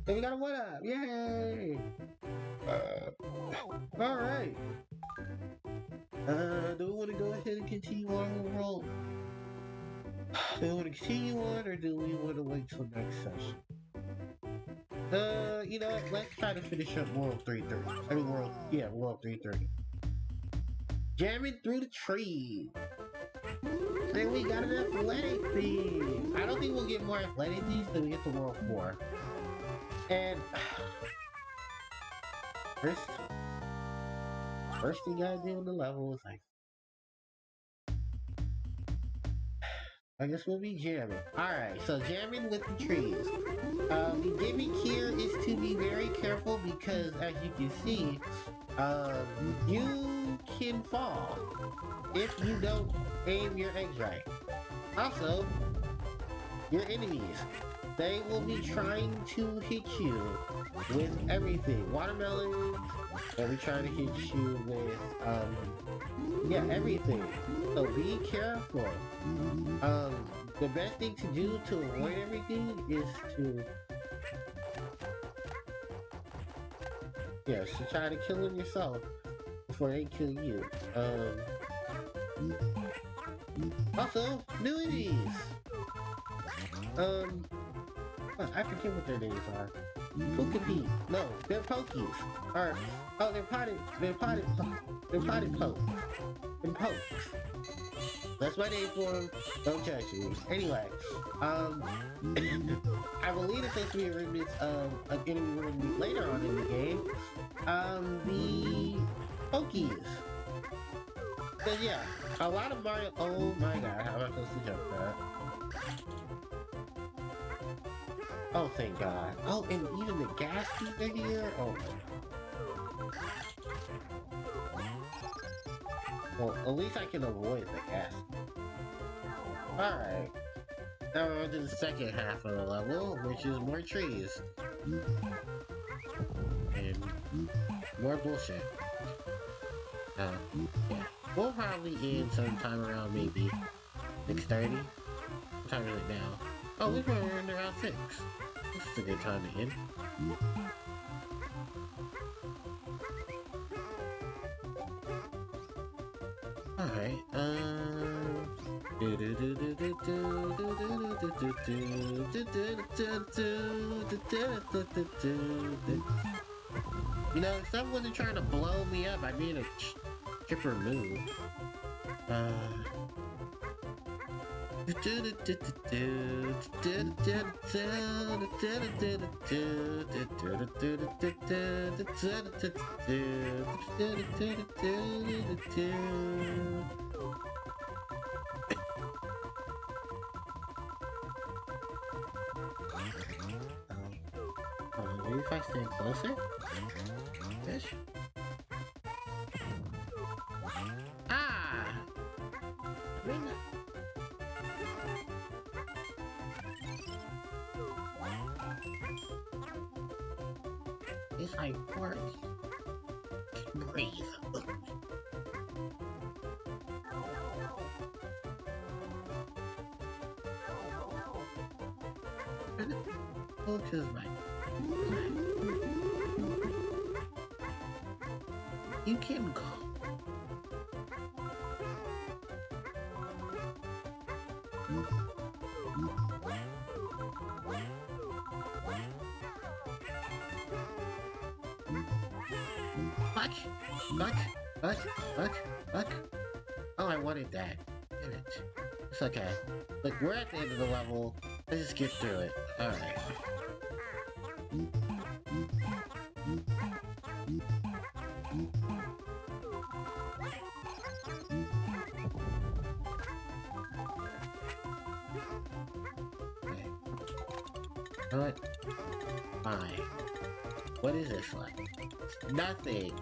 And we got a one up, yay! Uh, alright. Uh do we wanna go ahead and continue on the roll? Do we want to continue on, or do we want to wait till next session? Uh, you know what? Let's try to finish up World 330. I mean, World, yeah, World 330. Jamming through the trees. Then we got an athletic theme. I don't think we'll get more athletic themes than we get the World 4. And *sighs* first, first thing I do on the level is like I guess we'll be jamming. Alright, so jamming with the trees. Um, the gimmick here is to be very careful because, as you can see, um, you can fall if you don't aim your eggs right. Also, your enemies, they will be trying to hit you with everything. Watermelons, they'll be trying to hit you with, um, yeah, everything. So be careful. Um, the best thing to do to avoid everything is to yes, to try to kill them yourself before they kill you. Um, also, new enemies. Um, I forget what their names are. Pokebee. No, they're Pokies. Or, oh, they're potted, they're potted, they're potted Poke. And Pokes. That's my name for them. Don't judge me. Anyway, um, *coughs* I believe that to be remnants of an enemy we're going to meet later on in the game. Um, the Pokies. Cause yeah, a lot of Mario, oh my god, how am I supposed to jump that? Oh, thank God. Oh, and even the gas are here? Oh Well, at least I can avoid the gas. Alright. Now we're on to the second half of the level, which is more trees. And more bullshit. Uh. We'll probably end sometime around maybe 6.30. What time is it now? Oh, we're in the around 6. This is a good time to end. Alright, um... You know, if someone is trying to blow me up, I need a chipper move. Uh... Maybe if I stand closer? Fish? Focus my You can go. Fuck! Fuck! Fuck! Fuck! Fuck! Oh, I wanted that. Damn it. It's okay. Look, we're at the end of the level. Let's just get through it. Alright. Nothing.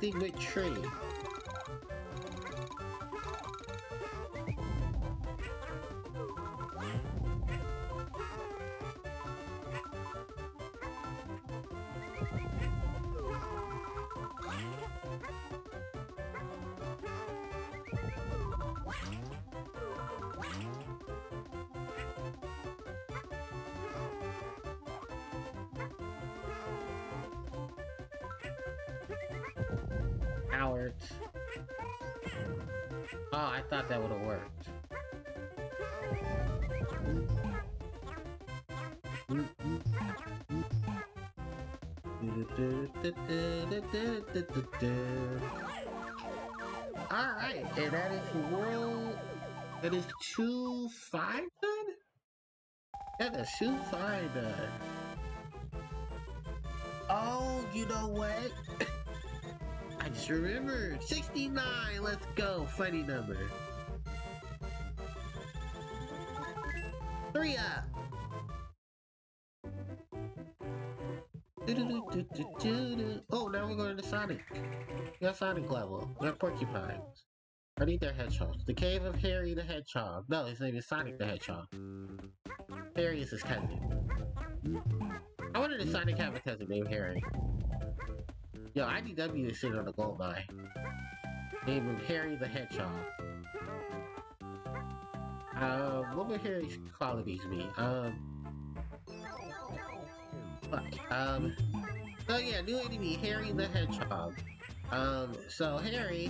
thing with tree. Oh, I thought that would have worked. Alright, and that is world. That is two five? Yeah, that's two five done. Oh, you know what? *laughs* I just remembered. 69, let's go. Funny number. Three up. Oh, now we're going to Sonic. We got Sonic level. We got Porcupines. I need their hedgehogs. The Cave of Harry the Hedgehog. No, his name is Sonic the Hedgehog. Harry is his cousin. I wonder if Sonic have a cousin named Harry. Yo, IDW is sitting on the gold mine. Even Harry the Hedgehog. Um, what would Harry's qualities be? Um, fuck. Um, so yeah, new enemy, Harry the Hedgehog. Um, so Harry,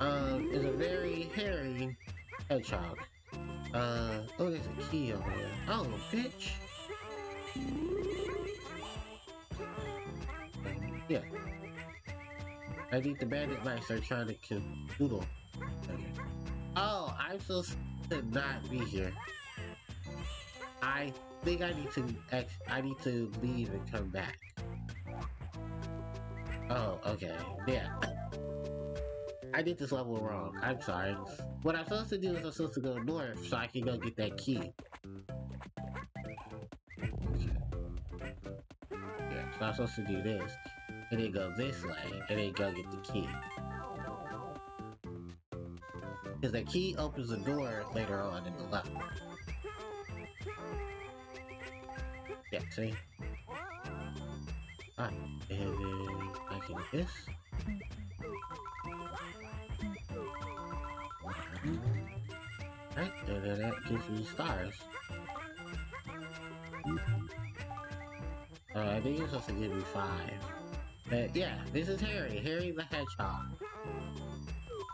um, is a very hairy hedgehog. Uh, oh, there's a key over there. Oh, bitch. Yeah. I think the bandit mice are trying to kill Doodle. Oh, I'm supposed to not be here. I think I need to ex I need to leave and come back. Oh, okay. Yeah. I did this level wrong. I'm sorry. What I'm supposed to do is I'm supposed to go north so I can go get that key. Okay. Yeah, so I'm supposed to do this. And then go this way, and then go get the key. Because the key opens the door later on in the level. Yeah, see? Alright, and then I can do this. Right, and then that gives me stars. Uh, I think it's supposed to give me five. But yeah, this is Harry, Harry the Hedgehog.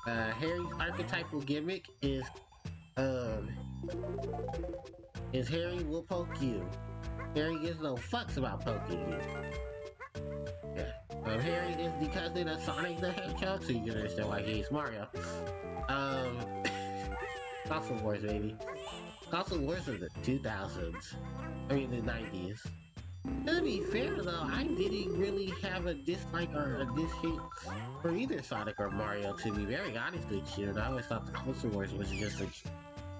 Uh, Harry's archetypal gimmick is, um, is Harry will poke you. Harry gives no fucks about poking you. Yeah. Um, Harry is the cousin of Sonic the Hedgehog, so you can understand why he hates Mario. Um, *laughs* Console Wars, baby. Console Wars of the 2000s. I mean, the 90s. To be fair though, I didn't really have a dislike or a dislike for either Sonic or Mario. To be very honest with you, and I always thought the Console Wars was just a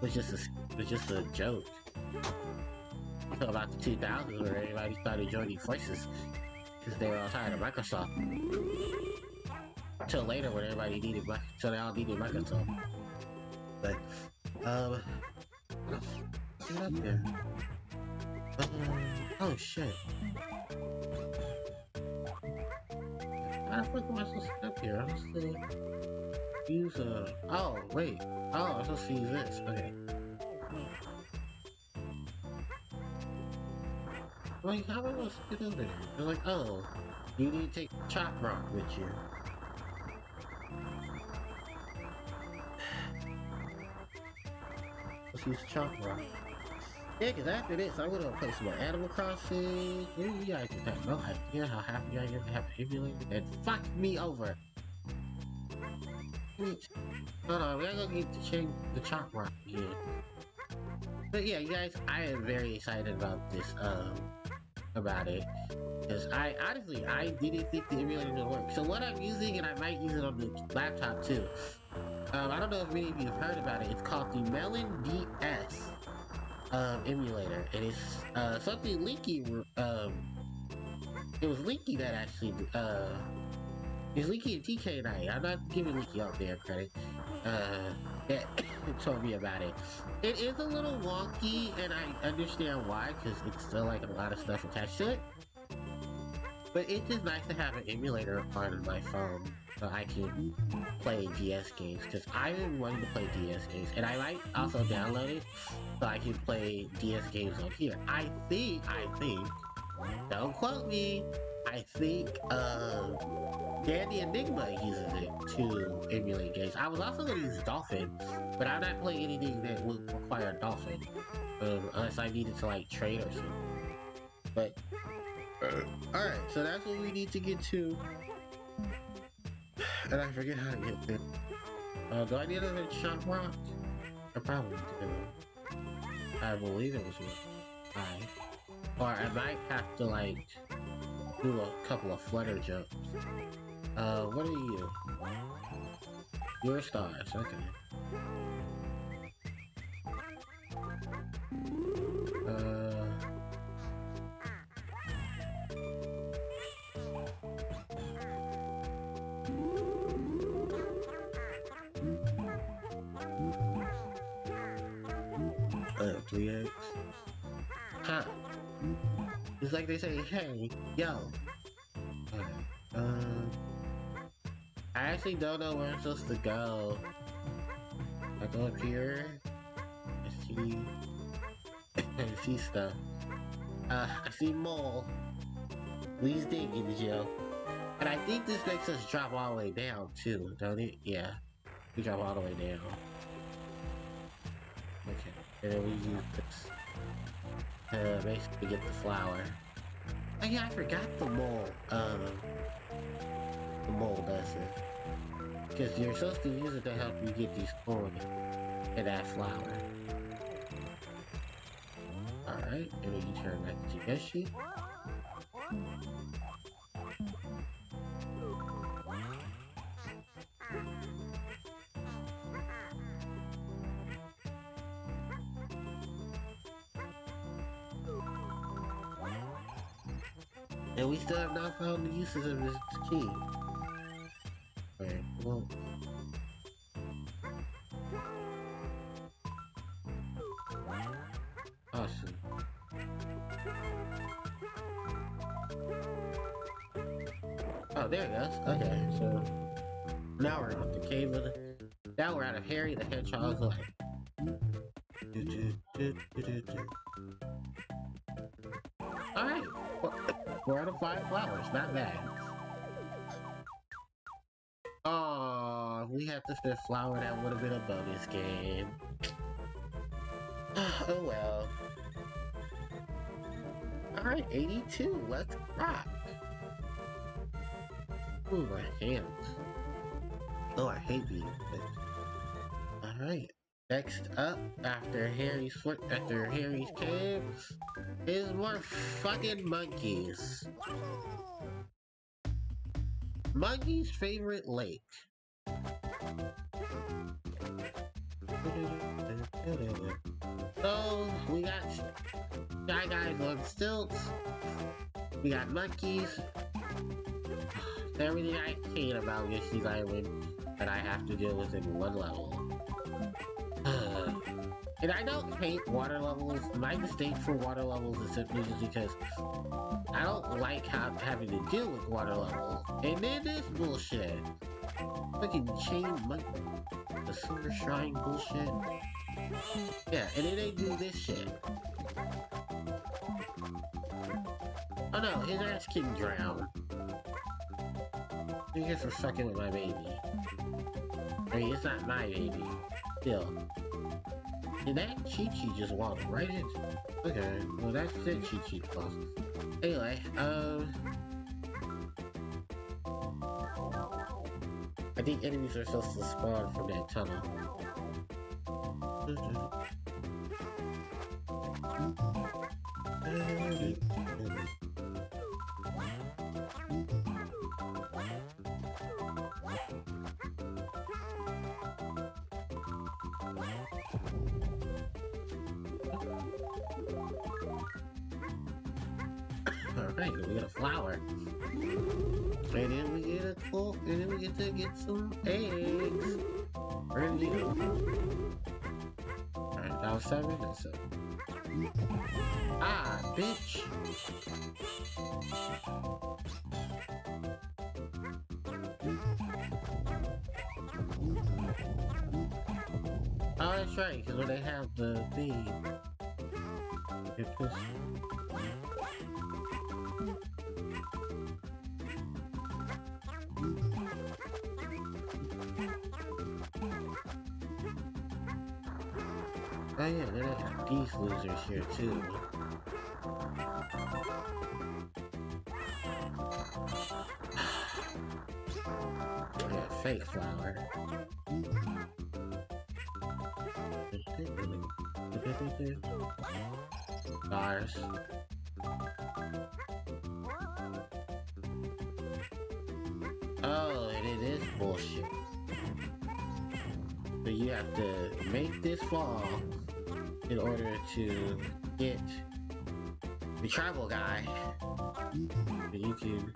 was just a was just a joke. Until about the 2000s, where everybody started joining forces because they were all tired of Microsoft. Until later, when everybody needed, so they all needed Microsoft. But um, get up there. Um, oh shit. How the fuck am I supposed to get here? I'm supposed to use a. Oh, wait. Oh, I'm supposed to use this. Okay. Like, how am I supposed to get over there? They're like, oh, you need to take Chomp Rock with you. Let's use Chomp Rock. Yeah, because after this, I'm gonna play some Animal Crossing. You guys how happy I am to have emulated and fuck me over. Hold on, we gotta go get to change the Chomp Rock again. But yeah, you guys, I am very excited about this, um, about it. Because I, honestly, I didn't think the emulator would work. So what I'm using, and I might use it on the laptop too. Um, I don't know if many of you have heard about it. It's called the melonDS um, emulator. And It is uh, something Leaky. Um, it was Leaky that actually. Uh, it's Leaky and TK Night. I'm not giving Leaky out there credit. Uh, that *coughs* *coughs* told me about it. It is a little wonky, and I understand why, because it's still like a lot of stuff attached to it. But it's just nice to have an emulator on my phone so I can play DS games because I've been to play DS games and I might also download it so I can play DS games on here. I think, I think, don't quote me, I think uh, Dandy Enigma uses it to emulate games. I was also going to use Dolphin, but I'm not playing anything that would require Dolphin um, unless I needed to like trade or something. But, alright, so that's what we need to get to. And I forget how to get there. Uh, do I need another Chomp Rock? I probably do. I believe it was with I. Or I might have to like do a couple of flutter jumps. Uh, what are you? Your stars, okay. Uh... Uh, 3x. Huh. It's like they say, hey, yo. Um, I actually don't know where I'm supposed to go. I go up here. I see. *laughs* I see stuff. Uh, I see mole. Please dig in Joe. And I think this makes us drop all the way down too, don't it? Yeah. We drop all the way down. Okay. Then we use this to basically get the flower. Oh yeah, I forgot the mole. Um, the mole does it. Because you're supposed to use it to help you get these coins and that flower. Alright, and then you turn back to Yoshi. And we still have not found the uses of this key. The flower, that would have been a bonus game. *sighs* oh well. Alright, 82, let's rock. Ooh, my hands. Oh, I hate these. Alright. Next up, after Harry's after Harry's cave, is more fucking monkeys. Monkey's favorite lake. So, we got Shy Guys on stilts, we got monkeys, *sighs* everything I hate about Yoshi's Island that I have to deal with in one level. *sighs* and I don't hate water levels. My mistake for water levels is simply just because I don't like having to deal with water levels. And then this bullshit. Fucking chain monkey. The silver shrine bullshit. Yeah, and then they do this shit. Oh no, his ass can drown. You guys are fucking with my baby. I mean, it's not my baby. Still. Did that Chi Chi just walk right in? Okay, well that's it, Chi Chi boss. Anyway, um... I think enemies are supposed to spawn from that tunnel. Mm-hmm. Get some eggs. To go. Alright, that was seven, that's seven. Ah, bitch! Oh, that's right, because when they have the thing, it puts... Oh yeah, then I have these losers here too. *sighs* fake flower. Bars. Oh, and it is bullshit. So you have to make this fall in order to get the travel guy that you can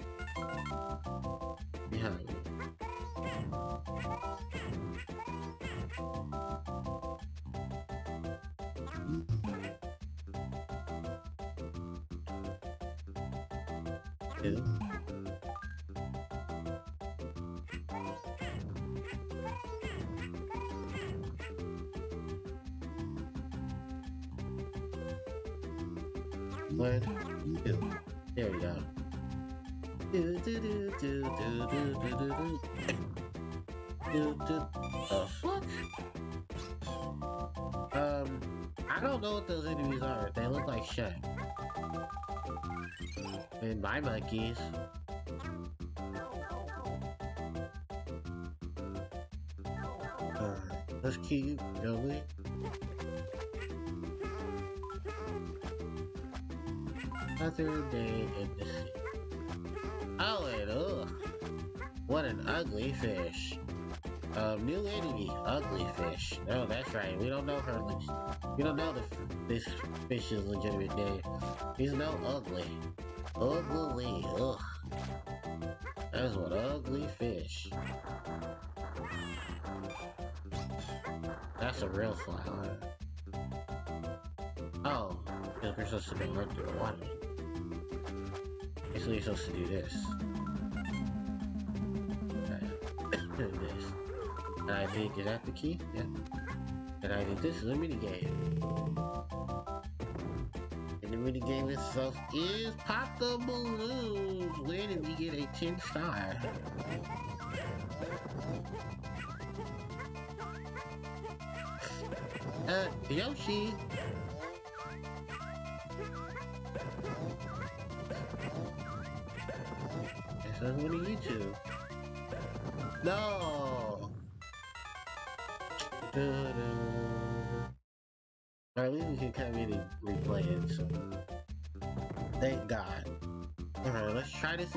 Shit. And my monkeys. Uh, let's keep going. Another day in the sea. Oh, and ugh. What an ugly fish. Um, new enemy, ugly fish. No, that's right. We don't know her. We don't know the this fish's legitimate name. He's no ugly. Ugly. Ugh. That's what ugly fish. That's a real flower. Oh, because we're supposed to be run through the water. Basically, you're supposed to do this. *coughs* this. And I think, is that the key? Yeah. And I think this is a minigame. The minigame itself is Pop the Balloons! Where did we get a 10 star? Uh, Yoshi!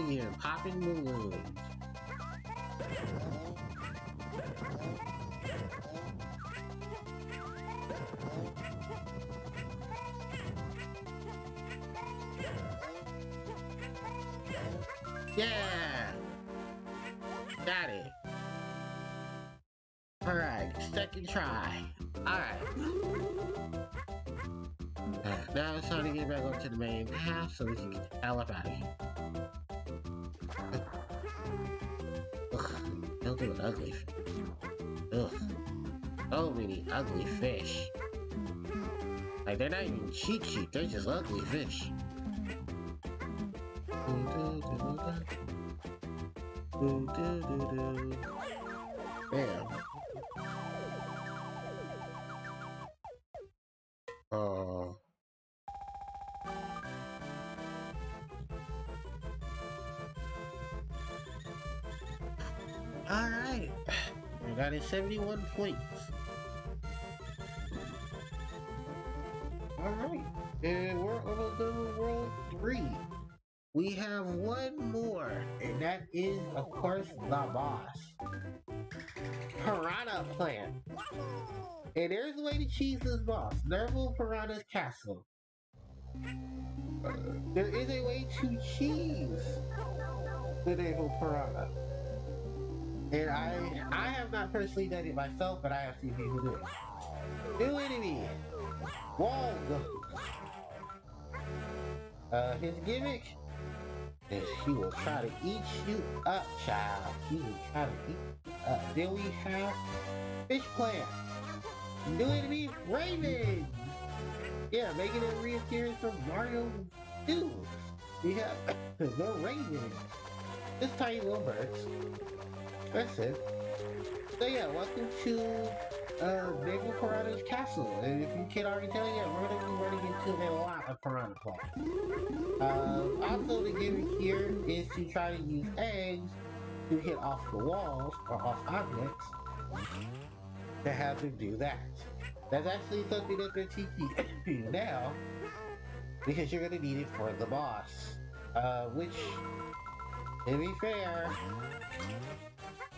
Again. Popping balloons. Yeah! Got it. Alright, second try. Alright, now it's time to get back up to the main path so we can get the hell up out of here. Ugly. Ugh. So many ugly fish. Like, they're not even Cheep Cheep, they're just ugly fish. Bam. Got it 71 points. Alright. And we're on the world 3. We have one more, and that is, of course, the boss. Piranha Plant. And there's a way to cheese this boss. Naval Piranha's Castle. Uh, there is a way to cheese the Naval Piranha. And I I have not personally done it myself, but I have seen people do it. New enemy. Ghost. Uh, his gimmick is he will try to eat you up, child. He will try to eat you up. Then we have Fish Plant. New enemy, Raven! Yeah, making a reappearance from Mario 2. We have *coughs* the Raven. This tiny little birds. That's it. So yeah, welcome to uh, Naval Piranha's Castle. And if you can't already tell yet, we're going to be running into a lot of Piranha Plant. Uh, also, the gimmick here is to try to use eggs to hit off the walls or off objects to have them do that. That's actually something that's going to teach you now because you're going to need it for the boss. Uh, which, to be fair,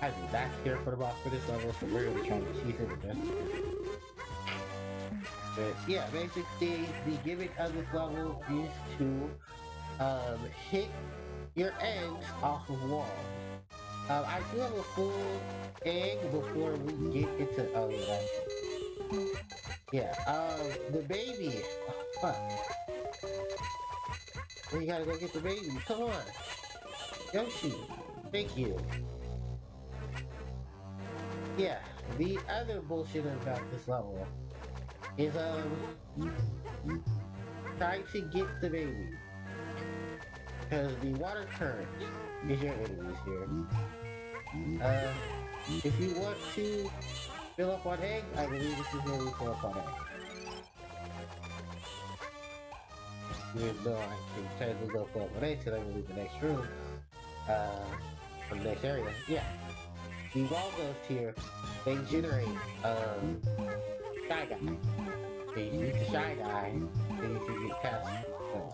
I did not care for the boss for this level, so we're really trying to cheese it with this. But yeah, basically, the gimmick of this level is to um, hit your eggs off of walls. Um, I do have a full egg before we get into oh yeah, yeah. Um, the baby. Oh, fuck. We gotta go get the baby. Come on, Yoshi. Thank you. Yeah, the other bullshit about this level is um trying to get the baby. Because the water current is your enemies here. Uh, if you want to fill up on eggs, I believe this is where we fill up on eggs. Even though I can technically go fill up on eggs, because gonna leave the next room, uh, from the next area. Yeah. The wall goes here, they generate, um, Shy Guy. So you use the Shy Guy, then you can get past those.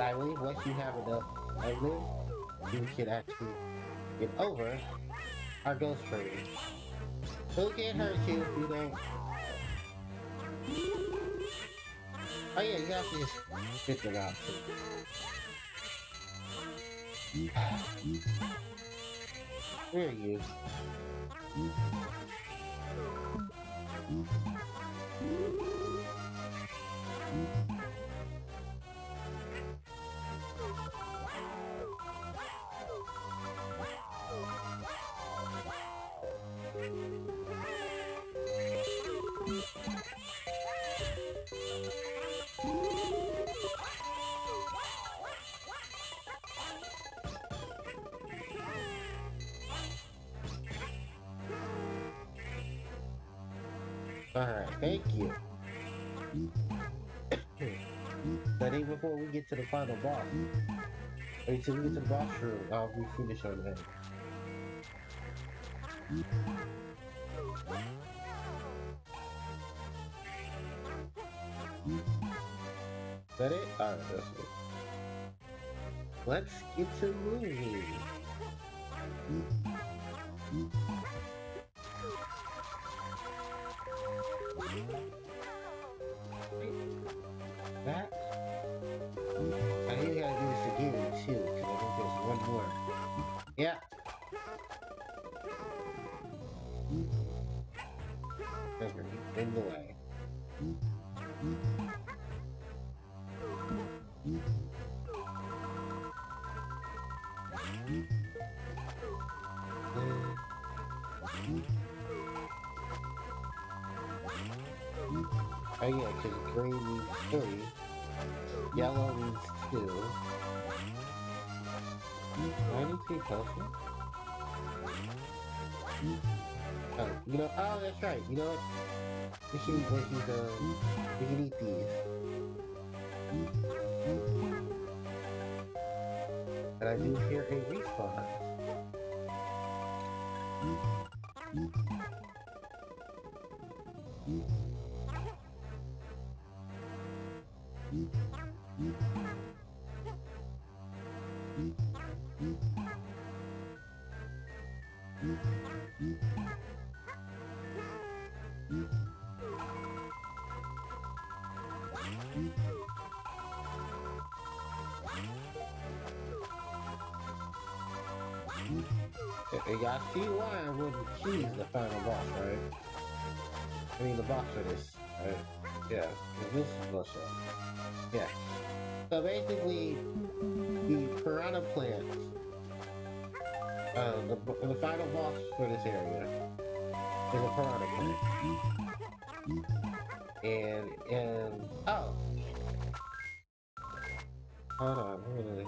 I believe once you have enough of them, you can actually get over our ghost training. Who can't hurt you if you don't? Oh yeah, you have to just spit them out. Where are you? Final boss, until we get to the boss room, I'll be finished on that. that it? Oh, that's it. Let's get to moving. Right, you know what? We can we can, we can eat these. And I do hear a respawn. Y'all see why I wouldn't choose the final boss, right? I mean the boss for this, right? Yeah, this is up. Yeah. So basically, the piranha Plant, uh, the, the final boss for this area is a piranha plant. And, and, oh! Hold on, really?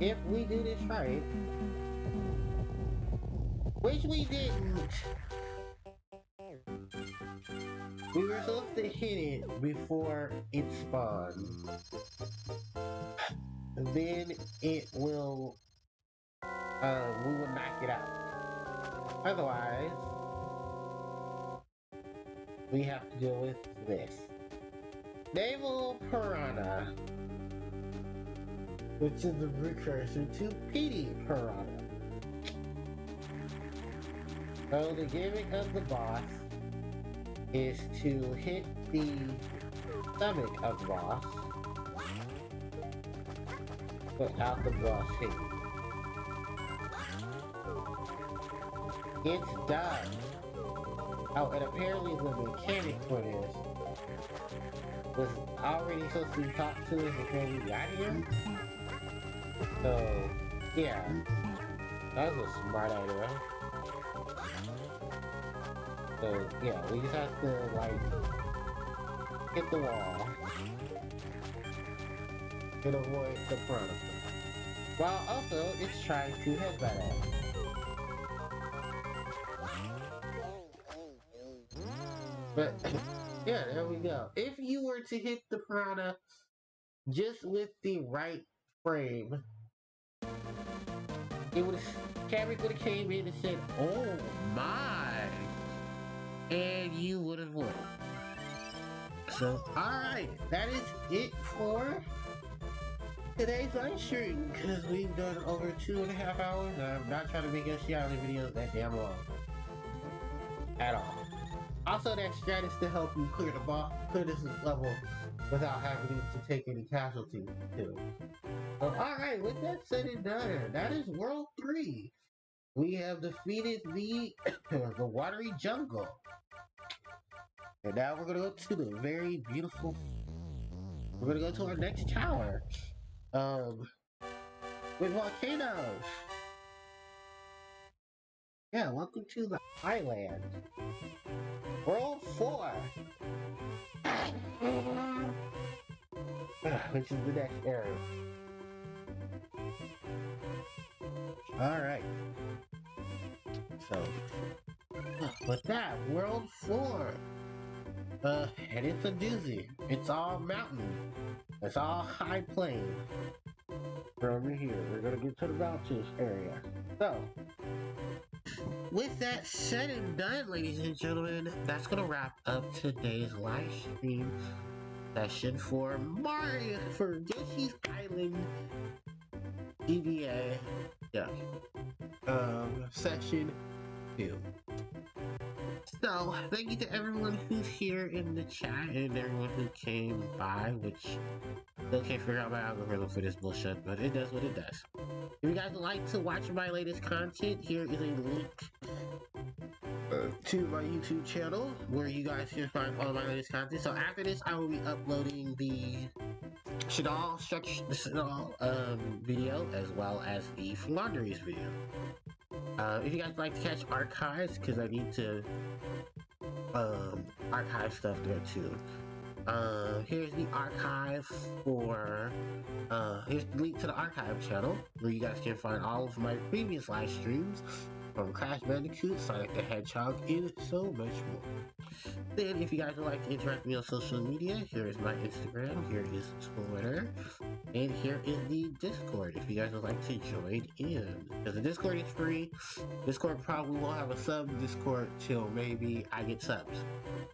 If we do this right, which we didn't, we were supposed to hit it before it spawned. Then it will, uh, we will knock it out. Otherwise, we have to deal with this. Naval Piranha, which is the precursor to Petey Piranha. So the gimmick of the boss is to hit the stomach of the boss without the boss hit. It's done. Oh, and apparently the mechanic for this was already supposed to be talked to us before we got here. So, yeah. That was a smart idea. So yeah, we just have to like hit the wall and avoid the front. While also it's trying to headbutt us. But yeah, there we go. If you were to hit the piranha just with the right frame, it would Carrie would have came in and said, "Oh my." and you would have won. So, alright, that is it for today's live stream, because we've done over two and a half hours, I'm not trying to make us Seattle videos that damn long. At all. Also, that strat is to help you clear the boss, clear this level without having to take any casualties, too. So, alright, with that said and done, that is World 3. We have defeated the, *coughs* the watery jungle. And now we're gonna go to the very beautiful. We're gonna go to our next tower. Um, with volcanoes. Yeah, welcome to the island. World 4! Ah, which is the next area. Alright. So, with that, World 4! Uh, and it's a dizzy. It's all mountain. It's all high plain. From here, we're gonna get to the mountains area. So, with that said and done, ladies and gentlemen, that's gonna wrap up today's live stream session for Mario for Yoshi's Island GBA. Yeah. Um, session two. So, thank you to everyone who's here in the chat and everyone who came by, which still can't figure out my algorithm for this bullshit, but it does what it does. If you guys like to watch my latest content, here is a link uh, to my YouTube channel where you guys can find all my latest content. So after this, I will be uploading the Shaddoll Shaddoll um, video as well as the Floowandereeze video. Uh, if you guys like to catch archives, because I need to um, archive stuff there too. Uh, here's the archive for, uh, here's the link to the archive channel where you guys can find all of my previous live streams from Crash Bandicoot, Sonic the Hedgehog, and so much more. Then, if you guys would like to interact with me on social media, here is my Instagram, here is Twitter, and here is the Discord if you guys would like to join in. Because the Discord is free. Discord probably won't have a sub Discord till maybe I get subs.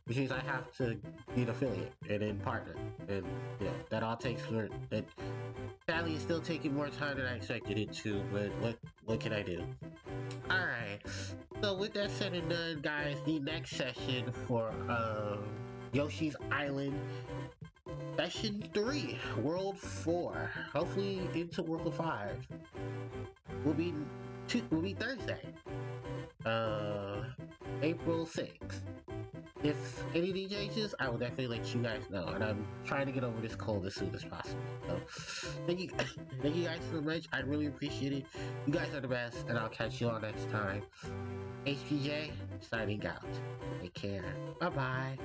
Which means I have to be an affiliate and then partner. And know, that all takes for that sadly it's still taking more time than I expected it to, but what what can I do? Alright. So with that said and done, guys, the next session for um Yoshi's Island Session 3, World 4, hopefully into World 5, will be, two, will be Thursday, uh, April 6th. If any changes, I will definitely let you guys know, and I'm trying to get over this cold as soon as possible. So, thank you, *laughs* thank you guys so much. I really appreciate it. You guys are the best, and I'll catch you all next time. HPJ, signing out. Take care. Bye-bye.